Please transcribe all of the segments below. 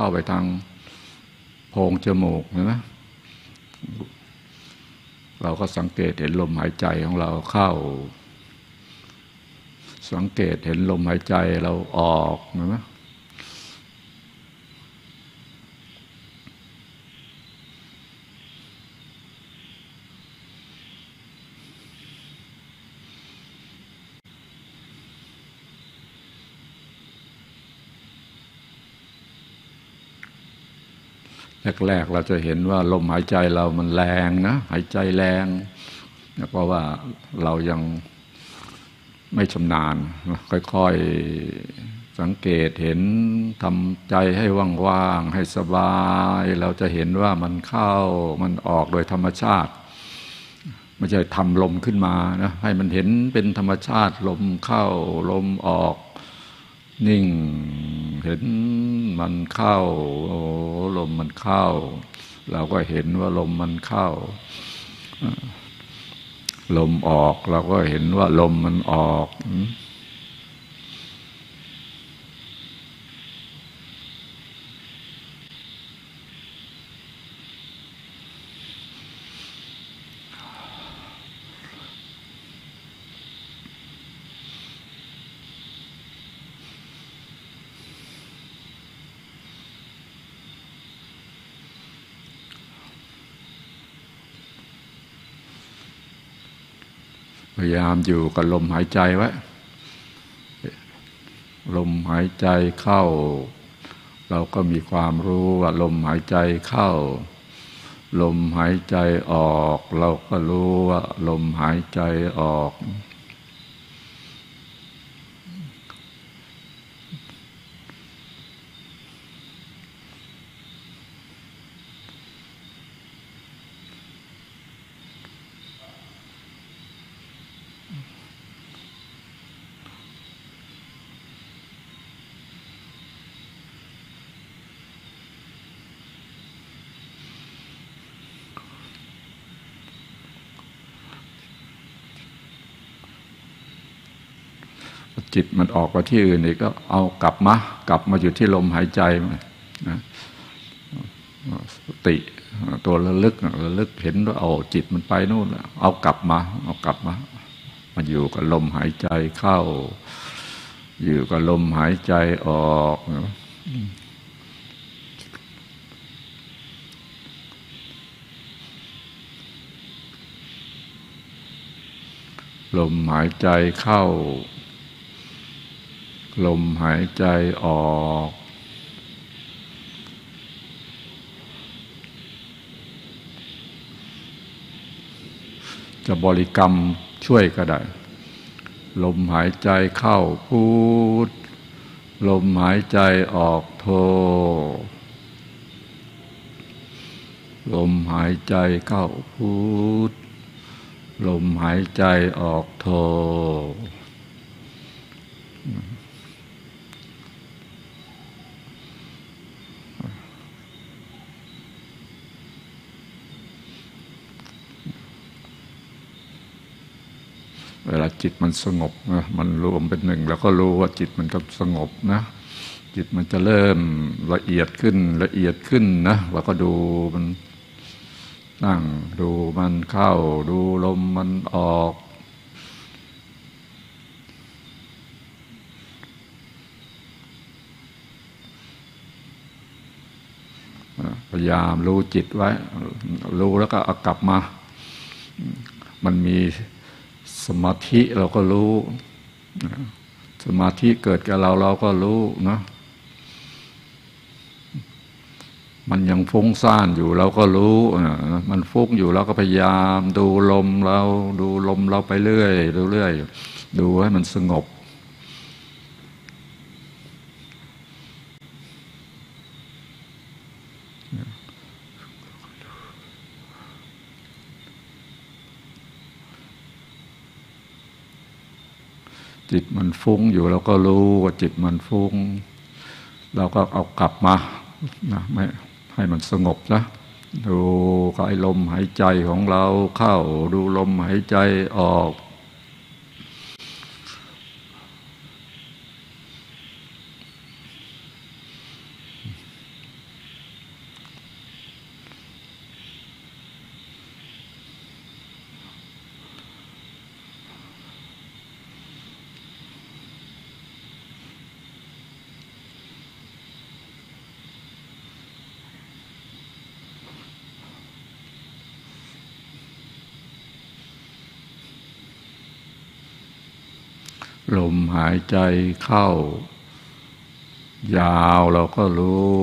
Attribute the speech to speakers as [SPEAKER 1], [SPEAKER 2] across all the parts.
[SPEAKER 1] เข้าไปทางโพรงจมูกเห็นไหมเราก็สังเกตเห็นลมหายใจของเราเข้า สังเกตเห็นลมหายใจเราออกเห็นไหม แรกๆเราจะเห็นว่าลมหายใจเรามันแรงนะ หายใจแรงเพราะว่าเรายังไม่ชำนาญ ค่อยๆสังเกตเห็นทำใจให้ว่างๆให้สบาย เราจะเห็นว่ามันเข้ามันออกโดยธรรมชาติไม่ใช่ทำลมขึ้นมานะให้มันเห็นเป็นธรรมชาติลมเข้าลมออก นิ่งเห็นมันเข้า โอ้ลมมันเข้า เราก็เห็นว่าลมมันเข้า ลมออกเราก็เห็นว่าลมมันออกายามอยู่กับลมหายใจไว้ ลมหายใจเข้า เราก็มีความรู้ว่าลมหายใจเข้า ลมหายใจออก เราก็รู้ว่าลมหายใจออก จิตมันออกไปที่อื่นอีกก็เอากลับมากลับมาอยู่ที่ลมหายใจนะสติตัวระลึกระลึกเห็นว่าเอาจิตมันไปนู่นเอากลับมา เอากลับมามาอยู่กับลมหายใจเข้า อยู่กับลมหายใจออกลมหายใจเข้า ลมหายใจออก จะบริกรรมช่วยก็ได้ ลมหายใจเข้าพูด ลมหายใจออกโท ลมหายใจเข้าพูด ลมหายใจออกโท เวลาจิตมันสงบนะมันรวมเป็นหนึ่ง แล้วก็รู้ว่าจิตมันก็สงบนะ จิตมันจะเริ่มละเอียดขึ้นละเอียดขึ้นนะเราก็ดูมันนั่งดูมันเข้า ดูลมมันออก พยายามรู้จิตไว้ รู้แล้วก็เอากลับมา มันมี มาธิเราก็รู้สมาธิเกิดกับเราเราก็รู้นะมันยังฟุ้งซ่านอยู่เราก็รู้มันฟุ้งอยู่เราก็พยายาม ดูลมเราดูลมเราไปเรื่อยเรื่อยดูให้มันสงบ จิตมันฟุ้งอยู่เราก็รู้ว่าจิตมันฟุ้ง เราก็เอากลับมานะไม่ให้มันสงบนะดูกายลมหายใจของเราเข้าดูลมหายใจออก มหายใจเข้า ยาวเราก็รู้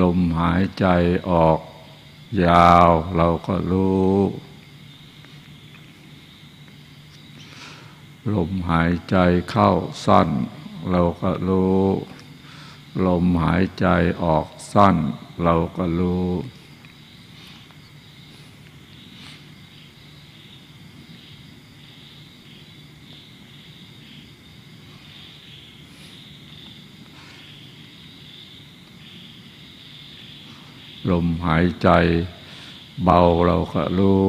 [SPEAKER 1] ลมหายใจออก ยาวเราก็รู้ ลมหายใจเข้าสั้น เราก็รู้ ลมหายใจออกสั้น เราก็รู้ ลมหายใจเบาเราก็รู้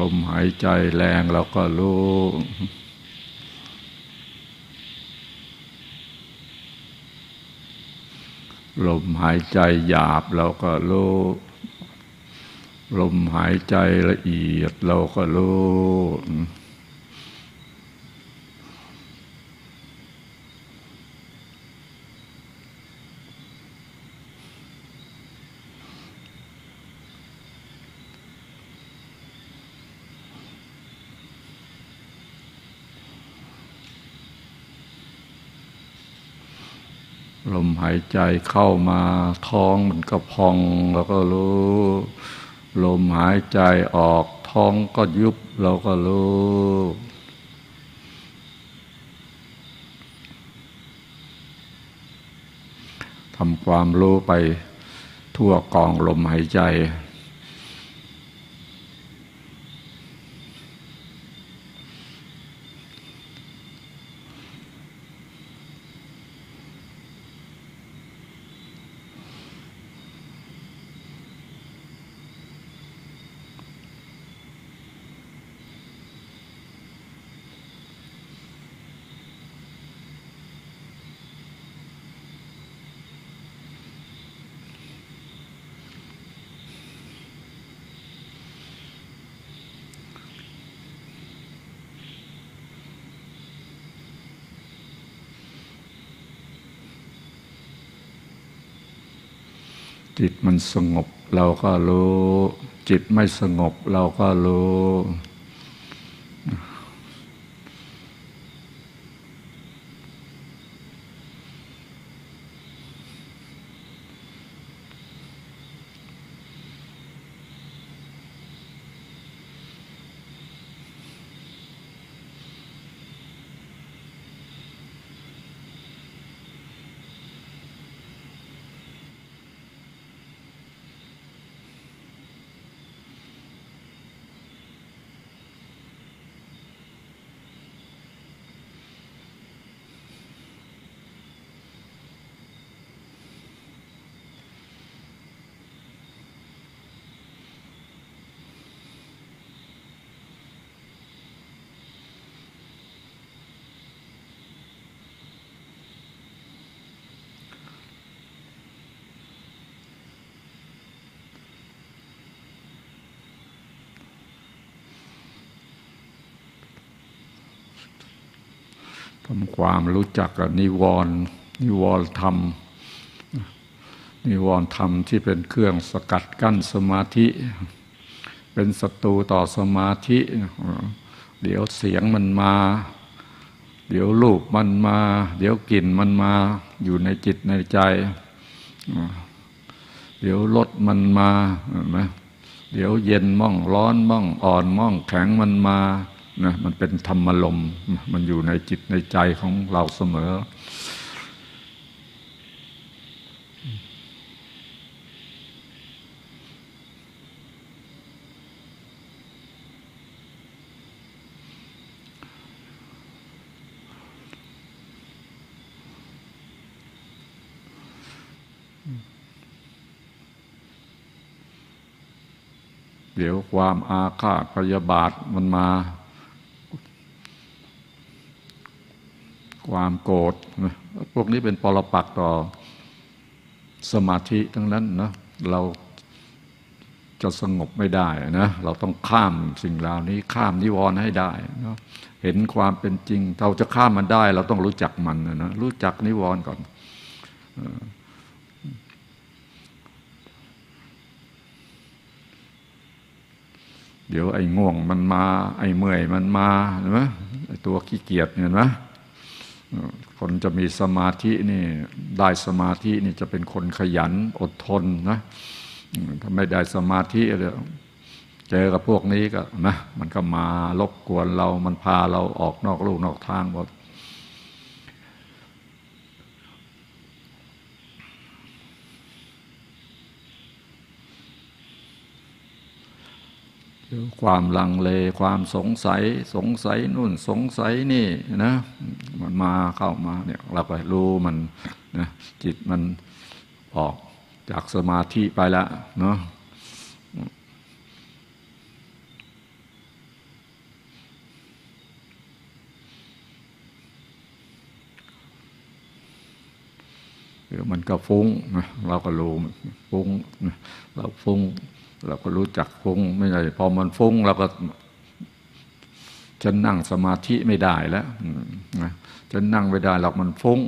[SPEAKER 1] ลมหายใจแรงเราก็รู้ลมหายใจหยาบเราก็รู้ลมหายใจละเอียดเราก็รู้ หายใจเข้ามาท้องมันก็พองเราก็รู้ ลมหายใจออกท้องก็ยุบเราก็รู้ทำความรู้ไปทั่วกองลมหายใจ จิตมันสงบ เราก็รู้ จิตไม่สงบ เราก็รู้ ทำความรู้จักกับนิวรณ์นิวรณ์ธรรม นิวรณ์ธรรมที่เป็นเครื่องสกัดกั้นสมาธิ เป็นศัตรูต่อสมาธิ เดี๋ยวเสียงมันมา เดี๋ยวรูปมันมา เดี๋ยวกลิ่นมันมาอยู่ในจิตในใจ เดี๋ยวรสมันมาเห็นไหมเดี๋ยวเย็นม่องร้อนม่องอ่อนม่องแข็งมันมา นะมันเป็นธรรมลมมันอยู่ในจิตในใจของเราเสมอ เดี๋ยวความอาฆาตพยาบาทมันมา ความโกรธพวกนี้เป็นปรปักต่อสมาธิทั้งนั้นนะเราจะสงบไม่ได้นะเราต้องข้ามสิ่งเหล่านี้ข้ามนิวรณ์ให้ได้นะเห็นความเป็นจริง เราจะข้ามมันได้ เราต้องรู้จักมันนะรู้จักนิวรณ์ก่อนเดี๋ยวไอ้ง่วงมันมา ไอ้เมื่อยมันมาเห็นไหมไอ้ตัวขี้เกียจเห็นไหม คนจะมีสมาธินี่ได้สมาธินี่จะเป็นคนขยันอดทนนะถ้าไม่ได้สมาธิเเจอกับพวกนี้ก็นะมันก็มารบกวนเรา มันพาเราออกนอกลูกนอกทางหมด ความลังเลความสงสัย สงสัยนู่นสงสัยนี่นะมันมาเข้ามาเนี่ยเราไปรู้มันนะจิตมันออกจากสมาธิไปแล้วเนาะมันก็ฟุ้งเราก็รู้ฟุ้งเราฟุ้ง เราก็รู้จักฟุ้งไม่ใช่พอมันฟุ้งเราก็ฉันนั่งสมาธิไม่ได้แล้วนะฉันนั่งไม่ได้เรามันฟุ้ง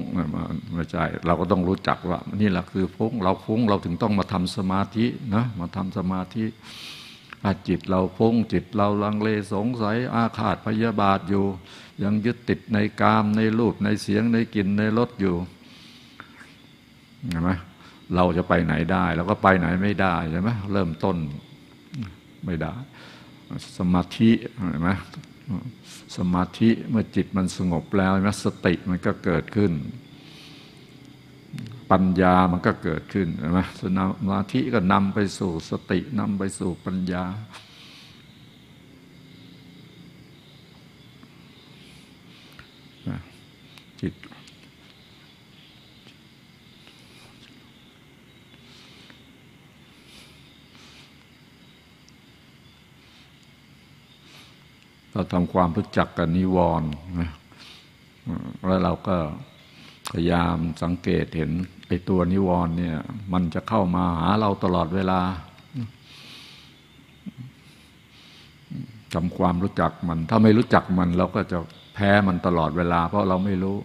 [SPEAKER 1] ไม่ใช่เราก็ต้องรู้จักว่า นี่แหละคือฟุ้งเราฟุ้งเราถึงต้องมาทำสมาธินะมาทำสมาธิจิตเราฟุ้งจิตเราลังเลสงสัย อาฆาตพยาบาทอยู่ ยังยึดติดในกามในรูปในเสียงในกลิ่นในรสอยู่เห็นไหม เราจะไปไหนได้เราก็ไปไหนไม่ได้ใช่ไหมเริ่มต้นไม่ได้ สมาธิเห็นไหมสมาธิเมื่อจิตมันสงบแล้วนะสติมันก็เกิดขึ้น ปัญญามันก็เกิดขึ้นเห็นไหมสมาธิก็นำไปสู่สตินำไปสู่ปัญญาจิต เราทำความรู้จักกับนิวรณ์นะแล้วเราก็พยายามสังเกตเห็นไอ้ตัวนิวรณ์เนี่ย มันจะเข้ามาหาเราตลอดเวลาทำความรู้จักมัน ถ้าไม่รู้จักมัน เราก็จะแพ้มันตลอดเวลา เพราะเราไม่รู้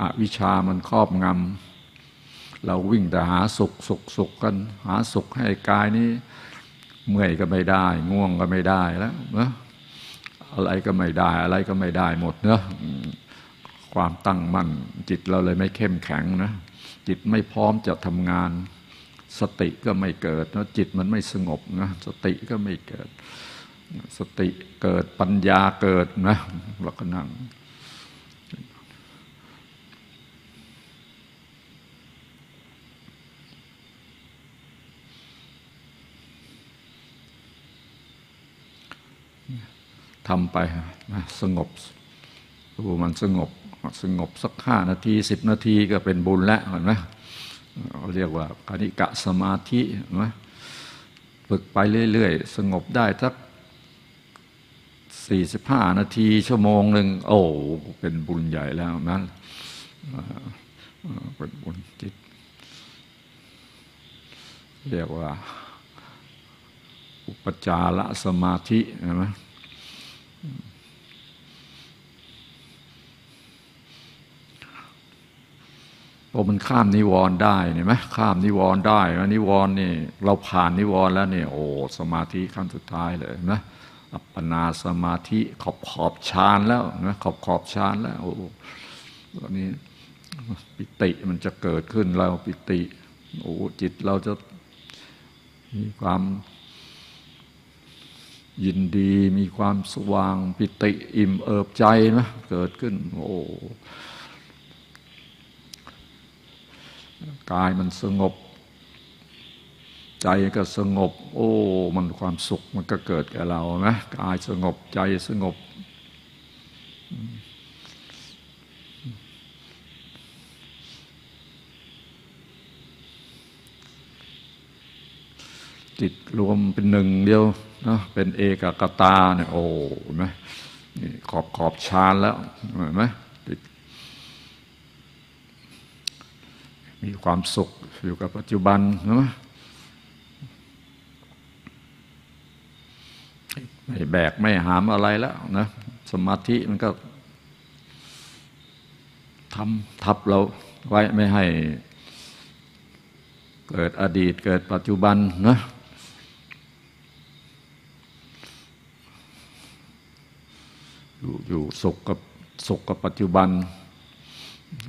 [SPEAKER 1] อวิชามันครอบงำเราวิ่งแต่หาสุขสุขสุขกัน หาสุขให้กายนี้ เมื่อยก็ไม่ได้ ง่วงก็ไม่ได้แล้วนะ อะไรก็ไม่ได้ อะไรก็ไม่ได้หมดเนอะความตั้งมั่นจิตเราเลยไม่เข้มแข็งนะ จิตไม่พร้อมจะทำงาน สติก็ไม่เกิดนะจิตมันไม่สงบนะสติก็ไม่เกิด สติเกิดปัญญาเกิดนะเราก็นั่ง ทำไปนะสงบดูมันสงบสงบสักห้านาทีสิบนาทีก็เป็นบุญแล้วเห็นไหมเราเรียกว่าคณิกะสมาธิเห็นไหมฝึกไปเรื่อยๆ สงบได้สักสี่สิบห้านาที ชั่วโมงหนึ่งโอ้เป็นบุญใหญ่แล้วนั้นเป็นบุญจิต เรียกว่า อุปจารสมาธิเห็นไหม พอมันข้ามนิวรณ์ได้เห็นไหมข้ามนิวรณ์ได้แล้วนิวรณ์นี่เราผ่านนิวรณ์แล้วเนี่ยโอ้สมาธิขั้นสุดท้ายเลยนะอัปปนาสมาธิขอบขอบฌานแล้วนะขอบขอบฌานแล้วโอ้ตอนนี้ปิติมันจะเกิดขึ้นเราปิติโอ้จิตเราจะมีความยินดีมีความสว่างปิติอิ่มเอิบใจนะเกิดขึ้น โอ้ กายมันสงบ ใจก็สงบ โอ้ มันความสุขมันก็เกิดแก่เรานะกายสงบใจสงบ จิตรวมเป็นหนึ่งเดียวนะเป็นเอกกตาเนี่ยโอ้ไหมนี่ขอบขอบชานแล้วเห็นไหม มีความสุขอยู่กับปัจจุบันนะไม่แบกไม่หามอะไรแล้วนะสมาธิมันก็ทำทับเราไว้ไม่ให้ เกิดอดีตเกิดปัจจุบันนะอยู่อยู่สุขกับสุขกับปัจจุบัน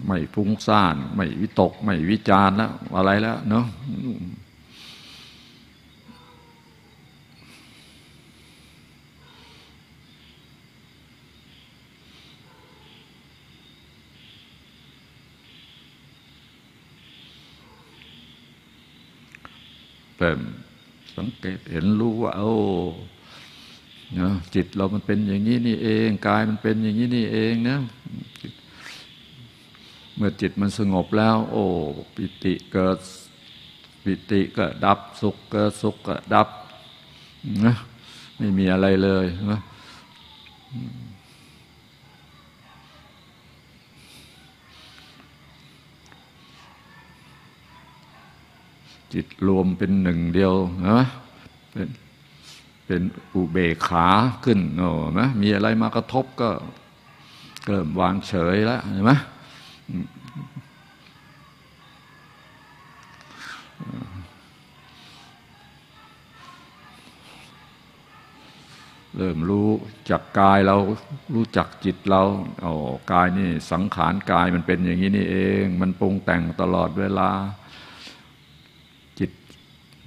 [SPEAKER 1] ไม่ฟุ้งซ่าน ไม่วิตก ไม่วิจารแล้วอะไรแล้วเนาะเป็นสังเกตเห็นรู้ว่า โอ้เนาะจิตเรามันเป็นอย่างนี้นี่เอง กายมันเป็นอย่างนี้นี่เองนะ เมื่อจิตมันสงบแล้ว โอ้ปิติเกิดปิติก็ดับสุขเกิดสุขก็ดับนะไม่มีอะไรเลยนะจิตรวมเป็นหนึ่งเดียวนะเป็นเป็นอุเบกขาขึ้นโอ้ไหมมีอะไรมากระทบก็เริ่มวางเฉยแล้วเห็นไหม เริ่มรู้จักกายเรารู้จักจิตเราโอ้กายนี่สังขารกายมันเป็นอย่างนี้นี่เอง มันปรุงแต่งตลอดเวลา จิต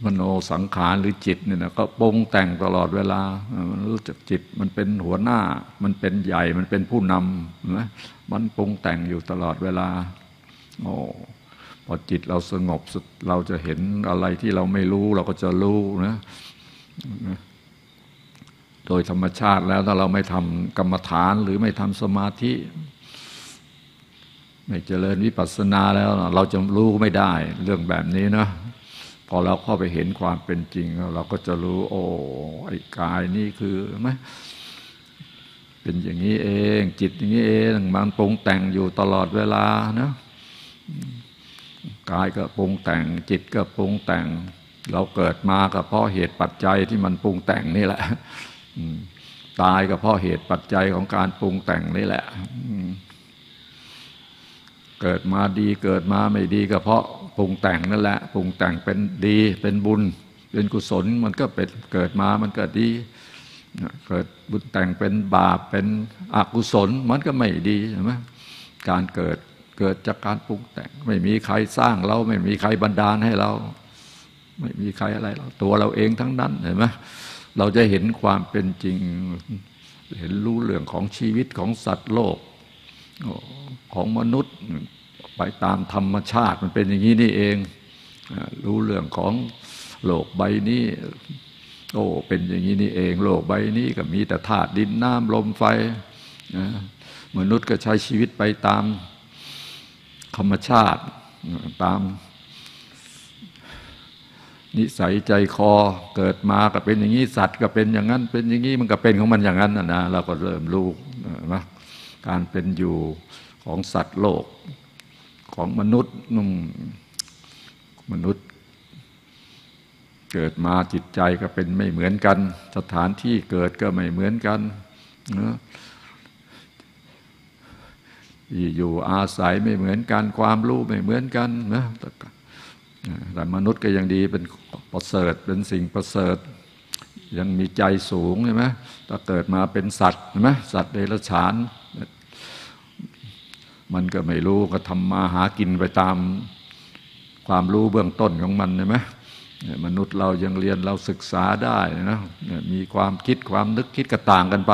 [SPEAKER 1] มโนสังขารหรือจิตเนี่ยนะก็ปรุงแต่งตลอดเวลา มันรู้จักจิตมันเป็นหัวหน้า มันเป็นใหญ่มันเป็นผู้นำนะ มันปรุงแต่งอยู่ตลอดเวลา โอ้พอจิตเราสงบเราจะเห็นอะไรที่เราไม่รู้เราก็จะรู้นะโดยธรรมชาติแล้วถ้าเราไม่ทำกรรมฐานหรือไม่ทำสมาธิ ไม่เจริญวิปัสสนาแล้ว เราจะรู้ไม่ได้เรื่องแบบนี้นะพอเราเข้าไปเห็นความเป็นจริง เราก็จะรู้ โอ้ไอ้กายนี่คือไหม เป็นอย่างนี้เอง จิตอย่างนี้เองมันปรุงแต่งอยู่ตลอดเวลานะกายก็ปรุงแต่ง จิตก็ปรุงแต่ง เราเกิดมาก็เพราะเหตุปัจจัยที่มันปรุงแต่งนี่แหละตายก็เพราะเหตุปัจจัยของการปรุงแต่งนี่แหละเกิดมาดีเกิดมาไม่ดีก็เพราะปรุงแต่งนั่นแหละปรุงแต่งเป็นดีเป็นบุญ เป็นกุศลมันก็เป็นเกิดมามันก็ดี เกิดบุญแต่งเป็นบาปเป็นอกุศลมันก็ไม่ดีใช่ไหมการเกิดเกิดจากการปรุงแต่ง ไม่มีใครสร้างเราไม่มีใครบันดาลให้เรา ไม่มีใครอะไรเราตัวเราเองทั้งนั้นเห็นไหมเราจะเห็นความเป็นจริง เห็นรู้เรื่องของชีวิตของสัตว์โลก ของมนุษย์ไปตามธรรมชาติมันเป็นอย่างนี้นี่เอง รู้เรื่องของโลกใบนี้ โอ้เป็นอย่างนี้นี่เองโลกใบนี้ก็มีแต่ธาตุดินน้ำลมไฟมนุษย์ก็ใช้ชีวิตไปตามธรรมชาติตาม นิสัยใจคอเกิดมาก็เป็นอย่างนี้สัตว์ก็เป็นอย่างนั้น เป็นอย่างนี้มันก็เป็นของมันอย่างนั้นนะเราก็เริ่มรู้นะการเป็นอยู่ของสัตว์โลกของมนุษย์นุ่มมนุษย์ เกิดมาจิตใจก็เป็นไม่เหมือนกัน สถานที่เกิดก็ไม่เหมือนกันนะอยู่อาศัยไม่เหมือนกัน ความรู้ไม่เหมือนกันนะแต่มนุษย์ก็ยังดีเป็นประเสริฐเป็นสิ่งประเสริฐ ยังมีใจสูงใช่ไหมถ้าเกิดมาเป็นสัตว์ใช่ไหมสัตว์เดรัจฉาน มันก็ไม่รู้ก็ทำมาหากินไปตามความรู้เบื้องต้นของมันใช่ไหม มนุษย์เรายังเรียนเราศึกษาได้นะมีความคิดความนึกคิดก็ต่างกันไป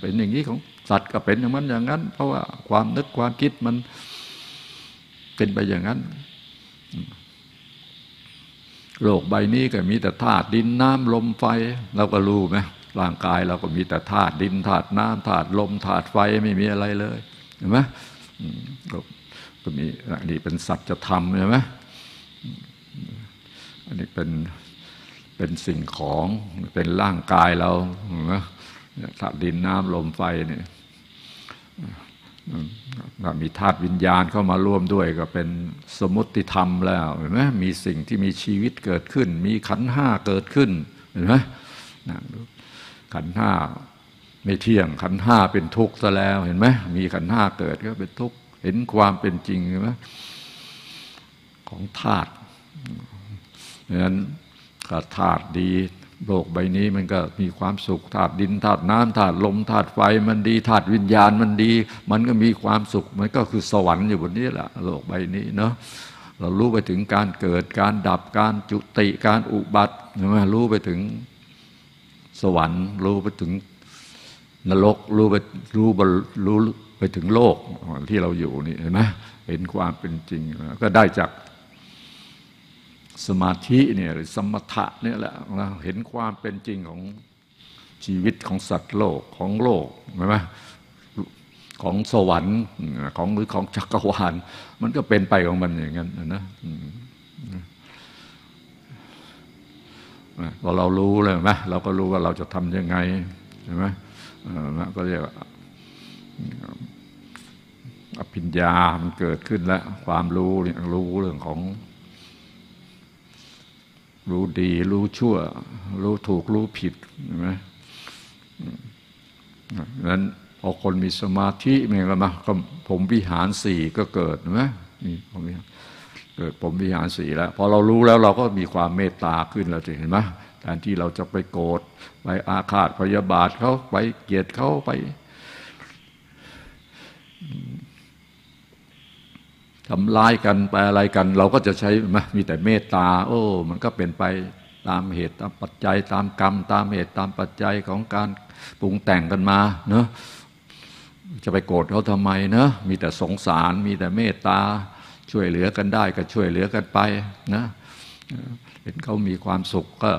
[SPEAKER 1] เป็นอย่างนี้ของสัตว์ก็เป็นอย่างนั้นอย่างนั้น เพราะว่าความนึกความคิดมันเป็นไปอย่างนั้น โลกใบนี้ก็มีแต่ธาตุดินน้ำลมไฟ เราก็รู้ไหมร่างกายเราก็มีแต่ธาตุดินธาตุน้ำธาตุลมธาตุไฟไม่มีอะไรเลยเห็นไหมก็มีอันนี้เป็นสัจธรรมใช่ไหม อันนี้เป็นเป็นสิ่งของเป็นร่างกายเราธาตุดินน้ำลมไฟเนี่ยมีธาตุวิญญาณเข้ามาร่วมด้วยก็เป็นสมุติธรรมแล้วเห็นไหมมีสิ่งที่มีชีวิตเกิดขึ้น มีขันห้าเกิดขึ้นเห็นไหมขันห้าไม่เที่ยงขันห้าเป็นทุกข์ซะแล้วเห็นไหมมีขันห้าเกิดก็เป็นทุกข์เห็นความเป็นจริงไหมของธาตุ เพราะฉะนั้นถ้าธาตุดีโลกใบนี้มันก็มีความสุขธาตุดินธาตุน้ำธาตุลมธาตุไฟมันดีธาตุวิญญาณมันดี มันก็มีความสุข มันก็คือสวรรค์อยู่บนนี้แหละโลกใบนี้เนาะเรารู้ไปถึงการเกิดการดับการจุติการอุบัติใช่ไหมรู้ไปถึงสวรรค์ รู้ไปถึงนรกรู้ไปรู้รู้ไปถึงโลกที่เราอยู่นี่เห็นไหมเห็นความเป็นจริงก็ได้จาก สมาธิเนี่ยหรือสมถะเนี่ยแหละเราเห็นความเป็นจริงของชีวิตของสัตว์โลกของโลกใช่ไหมของสวรรค์ของหรือของจักรวาล มันก็เป็นไปของมันอย่างนั้นนะพอเรารู้เลยไหมเราก็รู้ว่าเราจะทำยังไงใช่ไหมก็เรียกอภิญญามันเกิดขึ้นแล้ว ความรู้รู้เรื่องของ รู้ดีรู้ชั่ว รู้ถูกรู้ผิดใช่ไหมนั้นพอคนมีสมาธิมีอะไรมาก็ผมวิหารสี่ก็เกิดไหมนี่ผมเกิดผมวิหารสี่แล้วพอเรารู้แล้วเราก็มีความเมตตาขึ้นแล้วเห็นไหมแทนที่เราจะไปโกรธไปอาฆาตพยาบาทเขาไปเกลียดเขาไป ทำร้ายกันไปอะไรกัน เราก็จะใช้มีแต่เมตตา โอ้ มันก็เป็นไปตามเหตุตามปัจจัย ตามกรรม ตามเหตุตามปัจจัยของการปรุงแต่งกันมาเนอะจะไปโกรธเขาทำไมเนอะมีแต่สงสารมีแต่เมตตาช่วยเหลือกันได้ก็ช่วยเหลือกันไปนะเห็นเขามีความสุขก็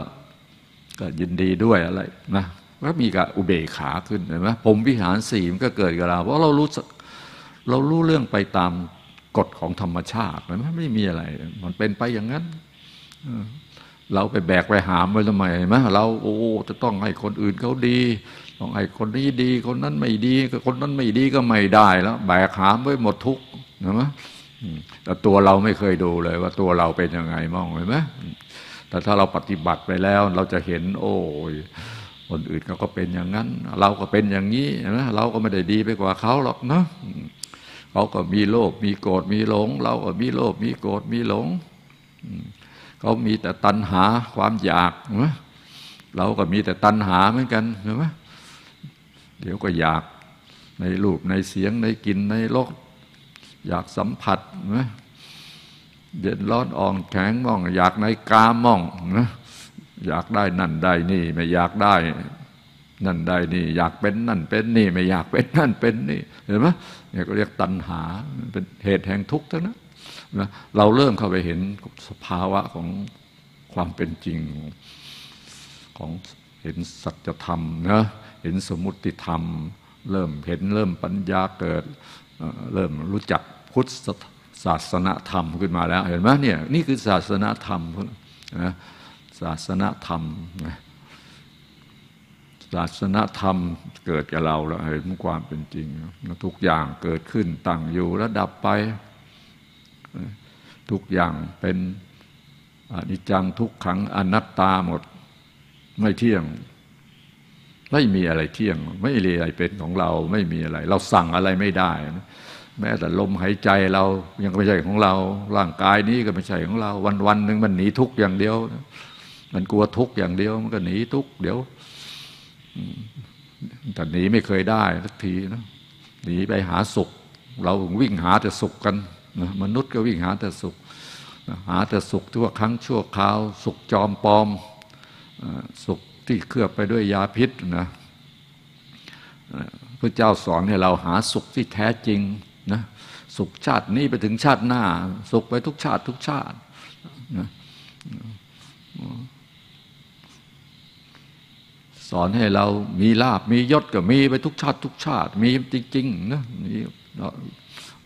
[SPEAKER 1] ก็ยินดีด้วยอะไรนะก็มีกับอุเบกขาขึ้นเห็นไหมผมวิหารสี่มันก็เกิดกับเราเพราะเรารู้เรารู้เรื่องไปตาม กฎของธรรมชาติมันไม่มีอะไร มันเป็นไปอย่างนั้นเราไปแบกไปหามไว้ทำไมไหมเราโอ้จะต้องให้คนอื่นเขาดีต้องให้คนนี้ดี คนนั้นไม่ดีคนนั้นไม่ดีก็ไม่ได้แล้ว แบกหามไว้หมดทุกนะมั้แต่ตัวเราไม่เคยดูเลยว่าตัวเราเป็นยังไงมองเห็นไหมแต่ถ้าเราปฏิบัติไปแล้วเราจะเห็น โอ้ยคนอื่นเขาก็เป็นอย่างนั้น เราก็เป็นอย่างนี้นะเราก็ไม่ได้ดีไปกว่าเขาหรอกเนาะ เขาก็มีโลภมีโกรธมีหลง เราก็มีโลภมีโกรธมีหลงเขามีแต่ตัณหาความอยากนะเราก็มีแต่ตัณหาเหมือนกันเห็นไหมเดี๋ยวก็อยากในรูปในเสียงในกลิ่นในรสอยากสัมผัสนะเย็นร้อนอ่อนแข็งมอง อยากในกามองนะอยากได้นั่นได้นี่ ไม่อยากได้ นั่นได้นี่ อยากเป็นนั่นเป็นนี่ ไม่อยากเป็นนั่นเป็นนี่ เห็นไหม เนี่ยก็เรียกตัณหาเป็นเหตุแห่งทุกข์ทั้งนั้นนะเราเริ่มเข้าไปเห็นสภาวะของความเป็นจริงของเห็นสัจธรรมนะเห็นสมุติธรรม เริ่มเห็นเริ่มปัญญาเกิดเริ่มรู้จักพุทธศาสนธรรมขึ้นมาแล้ว เห็นไหมเนี่ยนี่คือศาสนธรรมนะศาสนธรรมนะ ศาสนธรรมเกิดกับเราแล้วเห็นความเป็นจริง ทุกอย่างเกิดขึ้นตั้งอยู่แล้วดับไป ทุกอย่างเป็นอนิจจังทุกขังอนัตตาหมดไม่เที่ยง ไม่มีอะไรเที่ยง ไม่มีอะไรเป็นของเราไม่มีอะไร เราสั่งอะไรไม่ได้ แม้แต่ลมหายใจเรายังไม่ใช่ของเรา ร่างกายนี้ก็ไม่ใช่ของเรา วันวันหนึ่งมันหนีทุกอย่างเดียว มันกลัวทุกอย่างเดียว มันก็หนีทุกเดี๋ยว แต่หนีไม่เคยได้สักทีนะหนีไปหาสุข เราวิ่งหาแต่สุขกันนะมนุษย์ก็วิ่งหาแต่สุขหาแต่สุขทั่วครั้งชั่วคราว สุขจอมปลอมสุขที่เคลือบไปด้วยยาพิษนะพระเจ้าสอนให้เราหาสุขที่แท้จริงนะสุขชาตินี้ไปถึงชาติหน้า สุขไปทุกชาติทุกชาตินะ สอนให้เรามีลาบมียศก็มีไปทุกชาติทุกชาติ มีจริงๆนะ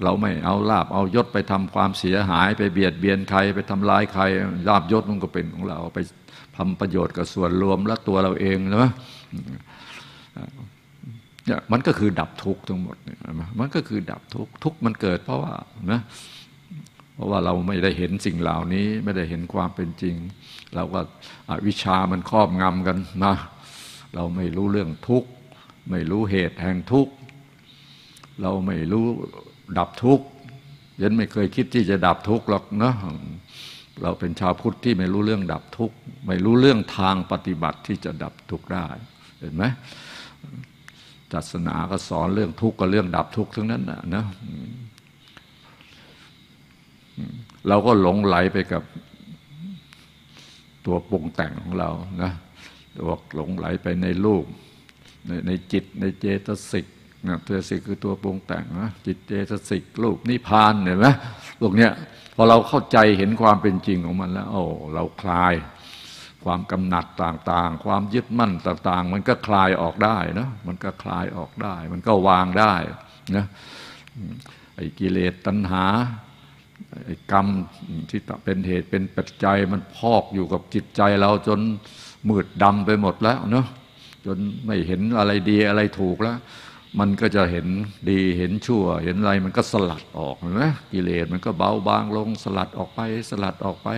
[SPEAKER 1] เราไม่เอาลาบเอายศไปทำความเสียหาย ไปเบียดเบียนใครไปทำลายใคร ลาบยศมันก็เป็นของเราไปทำประโยชน์กับส่วนรวมและตัวเราเองนะเนี่ยมันก็คือดับทุกข์ทั้งหมดมันก็คือดับทุกข์ทุกข์มันเกิดเพราะว่านะเพราะว่าเราไม่ได้เห็นสิ่งเหล่านี้ ไม่ได้เห็นความเป็นจริง เราก็วิชามันครอบงำกันนะ เราไม่รู้เรื่องทุกข์ ไม่รู้เหตุแห่งทุกข์ เราไม่รู้ดับทุกข์ยันไม่เคยคิดที่จะดับทุกข์หรอกเนาะเราเป็นชาวพุทธที่ไม่รู้เรื่องดับทุกข์ ไม่รู้เรื่องทางปฏิบัติที่จะดับทุกข์ได้ เห็นไหมศาสนาก็สอนเรื่องทุกข์กับเรื่องดับทุกข์ทั้งนั้นนะนะเราก็หลงไหลไปกับตัวปรุงแต่งของเรานะ ตัวหลงไหลไปในรูปในในจิตในเจตสิกนะเจตสิกคือตัวปรุงแต่งนะจิตเจตสิกรูปนิพพานเห็นไหมพวกเนี้ยพอเราเข้าใจเห็นความเป็นจริงของมันแล้วโอ้เราคลาย ความกำหนัดต่างๆ ความยึดมั่นต่างๆ มันก็คลายออกได้นะมันก็คลายออกได้ มันก็วางได้นะไอ้กิเลสตัณหาไอ้กรรมที่เป็นเหตุเป็นปัจจัยมันพอกอยู่กับจิตใจเราจน มืดดำไปหมดแล้วเนาะจนไม่เห็นอะไรดีอะไรถูกแล้ว มันก็จะเห็นดีเห็นชั่ว เห็นอะไรมันก็สลัดออกเห็นไหมกิเลสมันก็เบาบางลง สลัดออกไป สลัดออกไป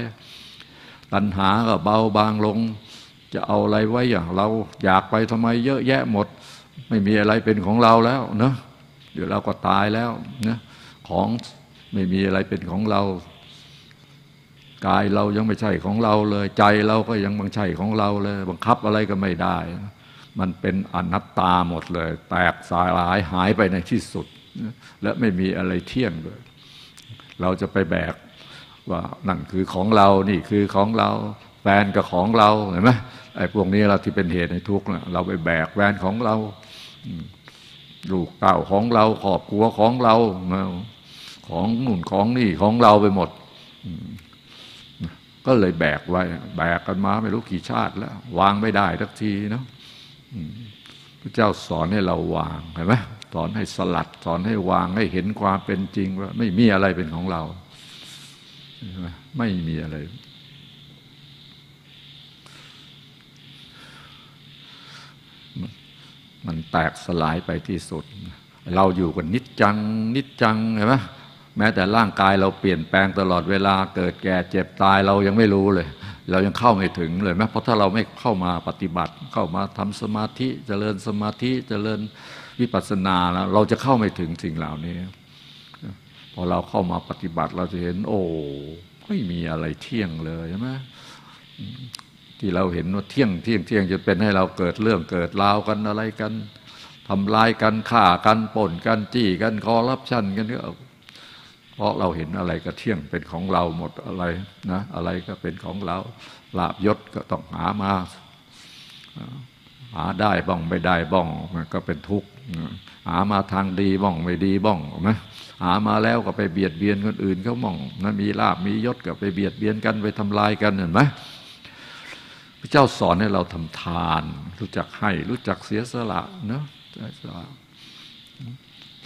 [SPEAKER 1] ตัณหาก็เบาบางลง จะเอาอะไรไว้อย่างเราอยากไปทำไมเยอะแยะหมด ไม่มีอะไรเป็นของเราแล้วเนาะเดี๋ยวเราก็ตายแล้วเนะของไม่มีอะไรเป็นของเรา กายเรายังไม่ใช่ของเราเลย ใจเราก็ยังบังใช่ของเราเลย บังคับอะไรก็ไม่ได้ มันเป็นอนัตตาหมดเลย แตกสายหายหายไปในที่สุด และไม่มีอะไรเที่ยงเลยเราจะไปแบกว่านั่นคือของเรานี่คือของเราแฟนกับของเราเห็นไหมไอ้พวกนี้เราที่เป็นเหตุในทุกข์เราไปแบกแฟนของเราลูกเต่าของเราครอบครัวของเราของหนู่นของนี่ของเราไปหมด ก็เลยแบกไว้ แบกกันมาไม่รู้กี่ชาติแล้ว วางไม่ได้ทักทีเนาะพระเจ้าสอนให้เราวางเห็นไหมสอนให้สลัด สอนให้วางให้เห็นความเป็นจริงว่า ไม่มีอะไรเป็นของเราไม่มีอะไร มันแตกสลายไปที่สุด เราอยู่กันนิจจัง นิจจังเห็นไหม แม้แต่ร่างกายเราเปลี่ยนแปลงตลอดเวลาเกิดแก่เจ็บตายเรายังไม่รู้เลย เรายังเข้าไม่ถึงเลยไหมเพราะถ้าเราไม่เข้ามาปฏิบัติ เข้ามาทำสมาธิจเจริญสมาธิจเจริญวิปัสสนาแล้วเราจะเข้าไม่ถึงสิ่งเหล่านี้พอเราเข้ามาปฏิบัติเราจะเห็น โอ้ไม่มีอะไรเที่ยงเลยใช่ไหมที่เราเห็นว่าเที่ยงเที่ยงเที่ยงจะเป็นให้เราเกิดเรื่องเกิดราวกันอะไรกันทำลายกันฆ่ากันป่นกันจี้กันคอร์รัปชันกันก็ เพราะเราเห็นอะไรก็เที่ยงเป็นของเราหมดอะไรนะอะไรก็เป็นของเราลาบยศก็ต้องหามาหาได้บ้องไม่ได้บ้องมันก็เป็นทุกข์หามาทางดีบ้องไม่ดีบ้องนะหามาแล้วก็ไปเบียดเบียนคนอื่นเขาบ้องนะมีลาบมียศก็ไปเบียดเบียนกันไปทำลายกันเห็นไหมพระเจ้าสอนให้เราทำทาน รู้จักให้รู้จักเสียสละเนาะ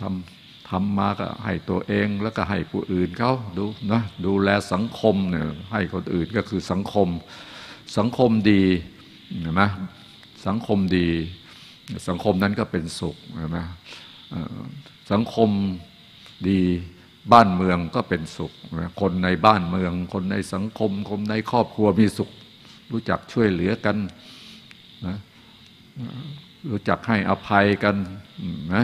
[SPEAKER 1] ทำ ทำมาก็ให้ตัวเองแล้วก็ให้ผู้อื่นเขาดูนะดูแลสังคมเนี่ยให้คนอื่นก็คือสังคม สังคมดีเห็นไหมสังคมดี สังคมนั้นก็เป็นสุขเห็นไหมสังคมดีบ้านเมืองก็เป็นสุข คนในบ้านเมือง คนในสังคม คนในครอบครัวมีสุข รู้จักช่วยเหลือกันนะรู้จักให้อภัยกันนะ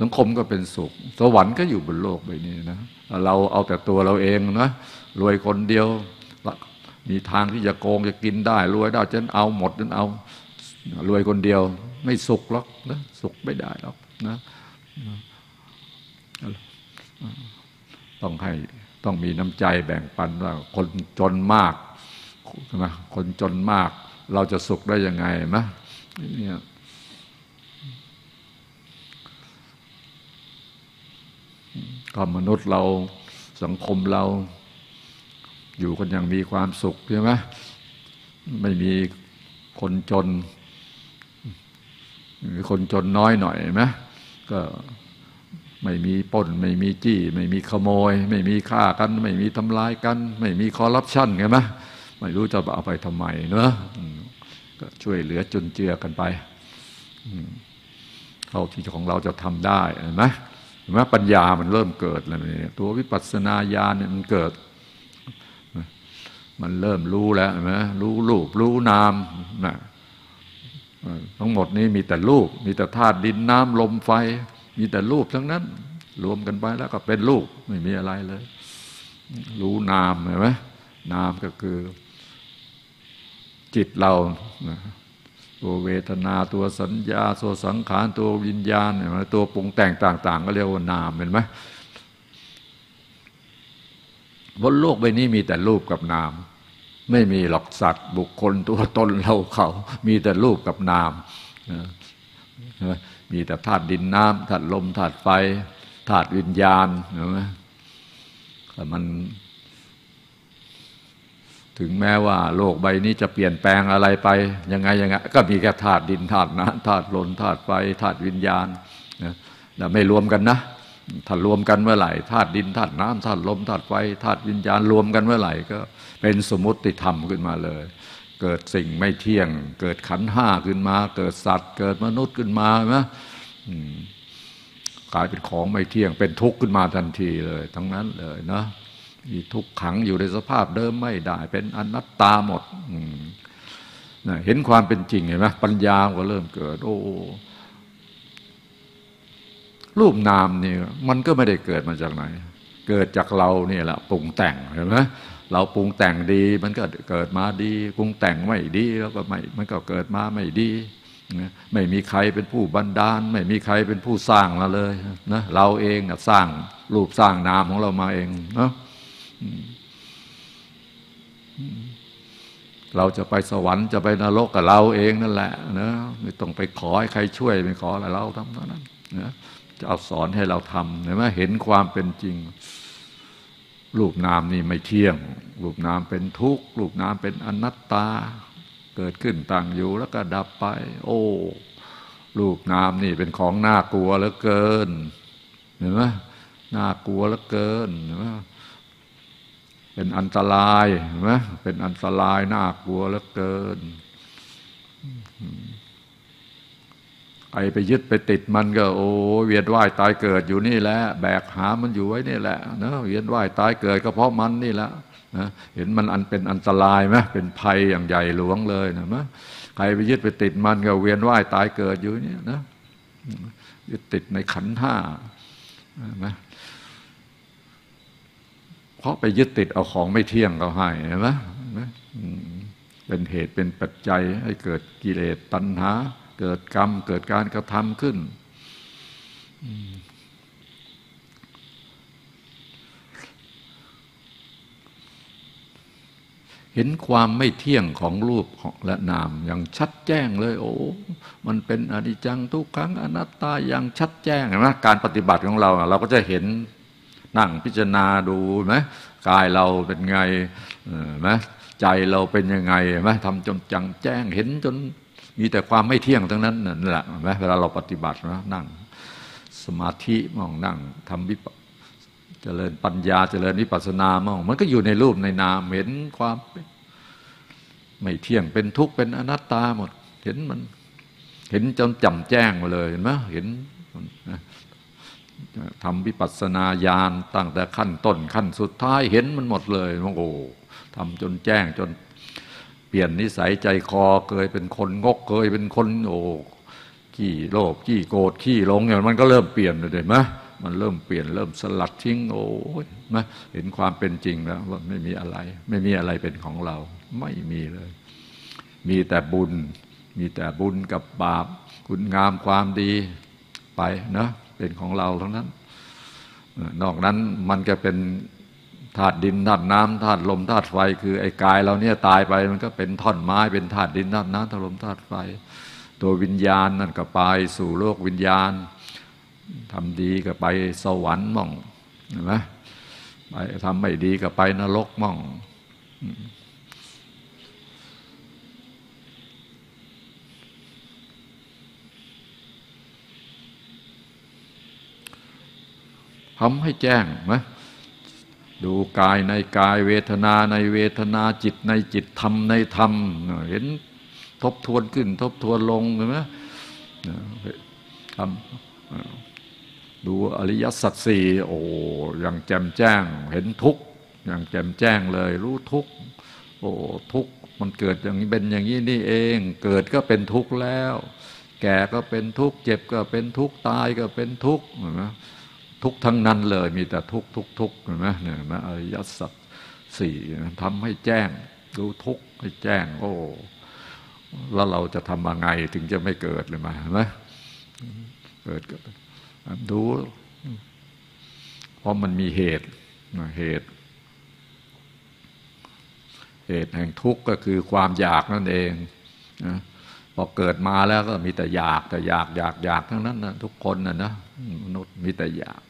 [SPEAKER 1] สังคมก็เป็นสุข สวรรค์ก็อยู่บนโลกใบนี้นะ เราเอาแต่ตัวเราเองนะรวยคนเดียว มีทางที่จะโกงจะกินได้ รวยได้จนเอาหมดจนเอารวยคนเดียว ไม่สุขหรอกนะสุขไม่ได้หรอกนะต้องให้ต้องมีน้ำใจแบ่งปันว่าคนจนมากนะคนจนมาก เราจะสุขได้ยังไงนะเนี่ย ก็มนุษย์เราสังคมเรา อยู่กันอย่างมีความสุขใช่ไหมไม่มีคนจนมีคนจนน้อยหน่อยไหมก็ไม่มีป้น ไม่มีจี้ ไม่มีขโมย ไม่มีฆ่ากัน ไม่มีทำลายกัน ไม่มีคอร์รัปชันไงไหมไม่รู้จะเอาไปทำไมเนอะก็ช่วยเหลือจนเจือกันไปเท่าที่ของเราจะทำได้เห็นไหม เห็นไหมปัญญามันเริ่มเกิดแล้วนี่ตัววิปัสสนาญาณเนี่ยมันเกิด มันเริ่มรู้แล้วเห็นไหมรู้รูปรู้นามนะทั้งหมดนี้มีแต่รูป มีแต่ธาตุดินน้ำลมไฟ มีแต่รูปทั้งนั้น รวมกันไปแล้วก็เป็นรูปไม่มีอะไรเลย รู้นามเห็นไหมนามก็คือจิตเรา ตัวเวทนาตัวสัญญาตัวสังขารตัววิญญาณตัวปรุงแต่งต่าง ๆ ก็เรียกว่านามเห็นไหมบนโลกใบนี้มีแต่รูปกับนาม ไม่มีหลอกสัตว์ บุคคลตัวตนเราเขา มีแต่รูปกับนามมีแต่ธาตุดินน้ำธาตุลมธาตุไฟธาตุวิญญาณเห็นไหมแต่มัน ถึงแม้ว่าโลกใบนี้จะเปลี่ยนแปลงอะไรไป ยังไงยังไงก็มีแค่ธาตุดินธาตุน้ำธาตุลมธาตุไฟธาตุวิญญาณนะแต่ไม่รวมกันนะถ้ารวมกันเมื่อไหร่ธาตุดินธาตุน้ำธาตุลมธาตุไฟธาตุวิญญาณรวมกันเมื่อไหร่ก็เป็นสมมติธรรมขึ้นมาเลย เกิดสิ่งไม่เที่ยง เกิดขันห้าขึ้นมา เกิดสัตว์ เกิดมนุษย์ขึ้นมาไหมกลายเป็นของไม่เที่ยงเป็นทุกข์ขึ้นมาทันทีเลย ทั้งนั้นเลยนะ ทุกขังอยู่ในสภาพเดิมไม่ได้ เป็นอนัตตาหมดเห็นความเป็นจริงเห็นไหมปัญญาก็เริ่มเกิด โอ้รูปนามนี่มันก็ไม่ได้เกิดมาจากไหน เกิดจากเราเนี่ยแหละปรุงแต่งเห็นไหมเราปรุงแต่งดี มันก็เกิดมาดีปรุงแต่งไม่ดีแล้วก็ไม่มันก็เกิดมาไม่ดีไม่มีใครเป็นผู้บันดาล ไม่มีใครเป็นผู้สร้างมาเลยนะเราเองสร้างรูปสร้างนามของเรามาเองเนาะ เราจะไปสวรรค์จะไปนรกกับเราเองนั่นแหละนะไม่ต้องไปขอให้ใครช่วยไม่ขออะไรเราทำเท่านั้นนะจะเอาสอนให้เราทำเห็นไหมเห็นความเป็นจริง รูปนามนี่ไม่เที่ยง รูปนามเป็นทุกข์รูปนามเป็นอนัตตา เกิดขึ้นตั้งอยู่แล้วก็ดับไป โอ้รูปนามนี่เป็นของน่ากลัวเหลือเกิน เห็นไหมน่ากลัวเหลือเกินเห็นไหม เป็นอันตรายนไหมเป็นอันตรายน่ากลัวเหลือเกินใครไปยึดไปติดมันก็ โอ้เวียนว่ายตายเกิดอยู่นี่แหละแบกหามันอยู่ไว้นี่แหละเนะเวียนว่ายตายเกิดก็เพราะมันนี่แหละนะเห็นมันอันเป็นอันตรายไหมเป็นภัยอย่างใหญ่หลวงเลยนะมะใครไปยึดไปติดมันก็เวียนว่ายตายเกิดอยู่นี่นะยึดติดในขันห้านะ เพราะไปยึดติดเอาของไม่เที่ยงเขาให้เห็นไหมเป็นเหตุเป็นปัจจัยให้เกิดกิเลสตัณหา เกิดกรรม เกิดการกระทำขึ้น เห็นความไม่เที่ยงของรูปและนามอย่างชัดแจ้งเลย โอ้ มันเป็นอนิจจังทุกขังอนัตตาอย่างชัดแจ้งนะการปฏิบัติของเรา เราก็จะเห็น นั่งพิจารณาดูไหมกายเราเป็นไงไหมใจเราเป็นยังไงไหมทำจนจังแจ้งเห็นจนมีแต่ความไม่เที่ยงทั้งนั้นนั่นแหละไหมเวลาเราปฏิบัตินะนั่งสมาธิมองนั่งทำวิปเจริญปัญญาเจริญวิปัสสนามอง มันก็อยู่ในรูปในนามเห็นความไม่เที่ยงเป็นทุกข์เป็นอนัตตาหมด เห็นมัน เห็นจนจำแจ้งมาเลยเห็นไหมเห็น ทำวิปัสสนาญาณตั้งแต่ขั้นต้นขั้นสุดท้ายเห็นมันหมดเลยโอ้ทำจนแจ้งจนเปลี่ยนนิสัยใจคอเคยเป็นคนงกเคยเป็นคนโอ้ขี้โลภขี้โกรธขี้หลงอย่างมันก็เริ่มเปลี่ยนเลยไหมมันเริ่มเปลี่ยนเริ่มสลัดทิ้งโอ้ยมเห็นความเป็นจริงแล้วว่าไม่มีอะไร ไม่มีอะไรเป็นของเรา ไม่มีเลย มีแต่บุญ มีแต่บุญกับบาป คุณงามความดีไปนะ เป็นของเราทั้งนั้น นอกนั้นมันก็เป็นธาตุดินธาตุน้ำธาตุลมธาตุไฟ คือไอ้กายเราเนี่ยตายไปมันก็เป็นท่อนไม้เป็นธาตุดินธาตุน้ำธาตุลมธาตุไฟ ตัววิญญาณนั่นก็ไปสู่โลกวิญญาณทำดีก็ไปสวรรค์มั่งเห็นไหมไปทำไม่ดีก็ไปนรกมั่ง ทำให้แจ้งไหมดูกายในกายเวทนาในเวทนาจิตในจิตธรรมในธรรม เห็นทบทวนขึ้น ทบทวนลงเห็นไหมทำดูอริยสัจสี่โอ้อย่างแจ่มแจ้ง เห็นทุกอย่างแจ่มแจ้งเลย รู้ทุกโอ้ทุกมันเกิดอย่างนี้เป็นอย่างนี้นี่เอง เกิดก็เป็นทุกข์แล้ว แก่ก็เป็นทุกข์เจ็บก็เป็นทุกข์ตายก็เป็นทุกข์เห็นไหม ทุกทั้งนั้นเลย มีแต่ทุกทุกทุกเห็นไหมเนี่ยนะอริยสัจสี่ทำให้แจ้งดูทุกให้แจ้ง โอ้แล้วเราจะทำยังไงถึงจะไม่เกิดเลยมาเห็นไหมเกิดก็ดูเพราะมันมีเหตุเหตุ เหตุแห่งทุกข์ก็คือความอยากนั่นเองนะพอเกิดมาแล้วก็มีแต่อยากแต่อยากอยากอยากทั้งนั้นนะทุกคนนะนะมนุษย์มีแต่อยาก